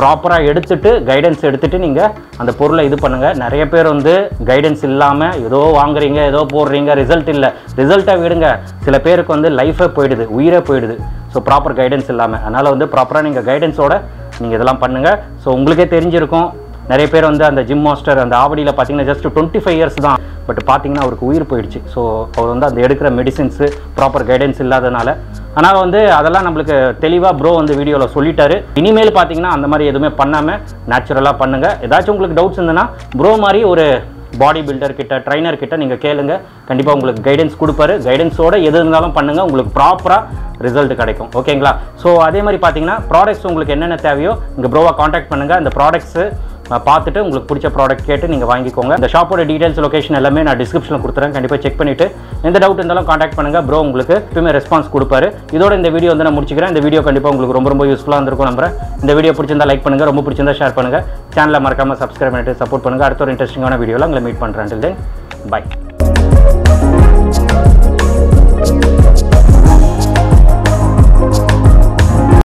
ப்ராப்பராக எடுத்துட்டு கைடன்ஸ் எடுத்துகிட்டு நீங்கள் அந்த பொருளை இது பண்ணுங்கள் நிறைய பேர் வந்து கைடன்ஸ் இல்லாமல் ஏதோ வாங்குறீங்க ஏதோ போடுறீங்க ரிசல்ட் இல்லை. ரிசல்ட்டை விடுங்க. சில பேருக்கு வந்து லைஃபே போயிடுது உயிரே போயிடுது. ஸோ ப்ராப்பர் கைடன்ஸ் இல்லாமல் அதனால் வந்து ப்ராப்பராக நீங்கள் கைடன்ஸோட நீங்கள் இதெல்லாம் பண்ணுங்கள் ஸோ உங்களுக்கே தெரிஞ்சிருக்கும். நிறைய பேர் வந்து அந்த ஜிம் மாஸ்டர் அந்த ஆவடியில் பார்த்தீங்கன்னா ஜஸ்ட் டுவெண்ட்டி ஃபைவ் இயர்ஸ் தான். பட் பார்த்தீங்கன்னா அவருக்கு உயிர் போயிடுச்சு. ஸோ அவர் வந்து அந்த எடுக்கிற மெடிசின்ஸு ப்ராப்பர் கைடன்ஸ் இல்லாதனால. ஆனால் வந்து அதெல்லாம் நம்மளுக்கு தெளிவாக ப்ரோ வந்து வீடியோவில் சொல்லிட்டாரு. இனிமேல் பார்த்தீங்கன்னா அந்த மாதிரி எதுவுமே பண்ணாமல் நேச்சுரலாக பண்ணுங்கள் ஏதாச்சும் உங்களுக்கு டவுட்ஸ் இருந்ததுன்னா ப்ரோ மாதிரி ஒரு பாடி பில்டர் கிட்ட ட்ரைனர் கிட்ட நீங்கள் கேளுங்க. கண்டிப்பாக உங்களுக்கு கைடன்ஸ் கொடுப்பாரு. கைடன்ஸோட எது இருந்தாலும் பண்ணுங்கள் உங்களுக்கு ப்ராப்பராக ரிசல்ட் கிடைக்கும். ஓகேங்களா ஸோ அதே மாதிரி பார்த்தீங்கன்னா ப்ராடக்ட்ஸ் உங்களுக்கு என்னென்ன தேவையோ இங்கே ப்ரோவாக காண்டாக்ட் பண்ணுங்கள் அந்த ப்ராடக்ட்ஸு பார்த்துட்டு உங்களுக்கு பிடிச்ச ப்ராடக்ட் கேட்டு நீங்கள் வாங்கிக்கோங்க. இந்த ஷாப்போட டீடைல்ஸ் லொகேஷன் எல்லாமே நான் டிஸ்கிரிப்ஷனில் கொடுத்துறேன். கண்டிப்பாக செக் பண்ணிவிட்டு எந்த டவுட் இருந்தாலும் காண்டாக்ட் பண்ணுங்கள் ப்ரோ உங்களுக்கு எப்பவுமே ரெஸ்பான்ஸ் கொடுப்பாரு. இதோட இந்த வீடியோ வந்து நான் முடிச்சுக்கிறேன். இந்த வீடியோ கண்டிப்பாக உங்களுக்கு ரொம்ப ரொம்ப யூஸ்ஃபுல்லாக இருந்திருக்கும் நம்புறேன். இந்த வீடியோ பிடிச்சிருந்தா லைக் பண்ணுங்கள் ரொம்ப பிடிச்சிருந்தா ஷேர் பண்ணுங்கள் சேனலை மறக்காமல் சப்ஸ்கிரைப் பண்ணிட்டு சப்போர்ட் பண்ணுங்கள் அடுத்த ஒரு இன்ட்ரெஸ்டிங்கான வீடியோவில் உங்களை மீட் பண்ணுறேன் தென் பை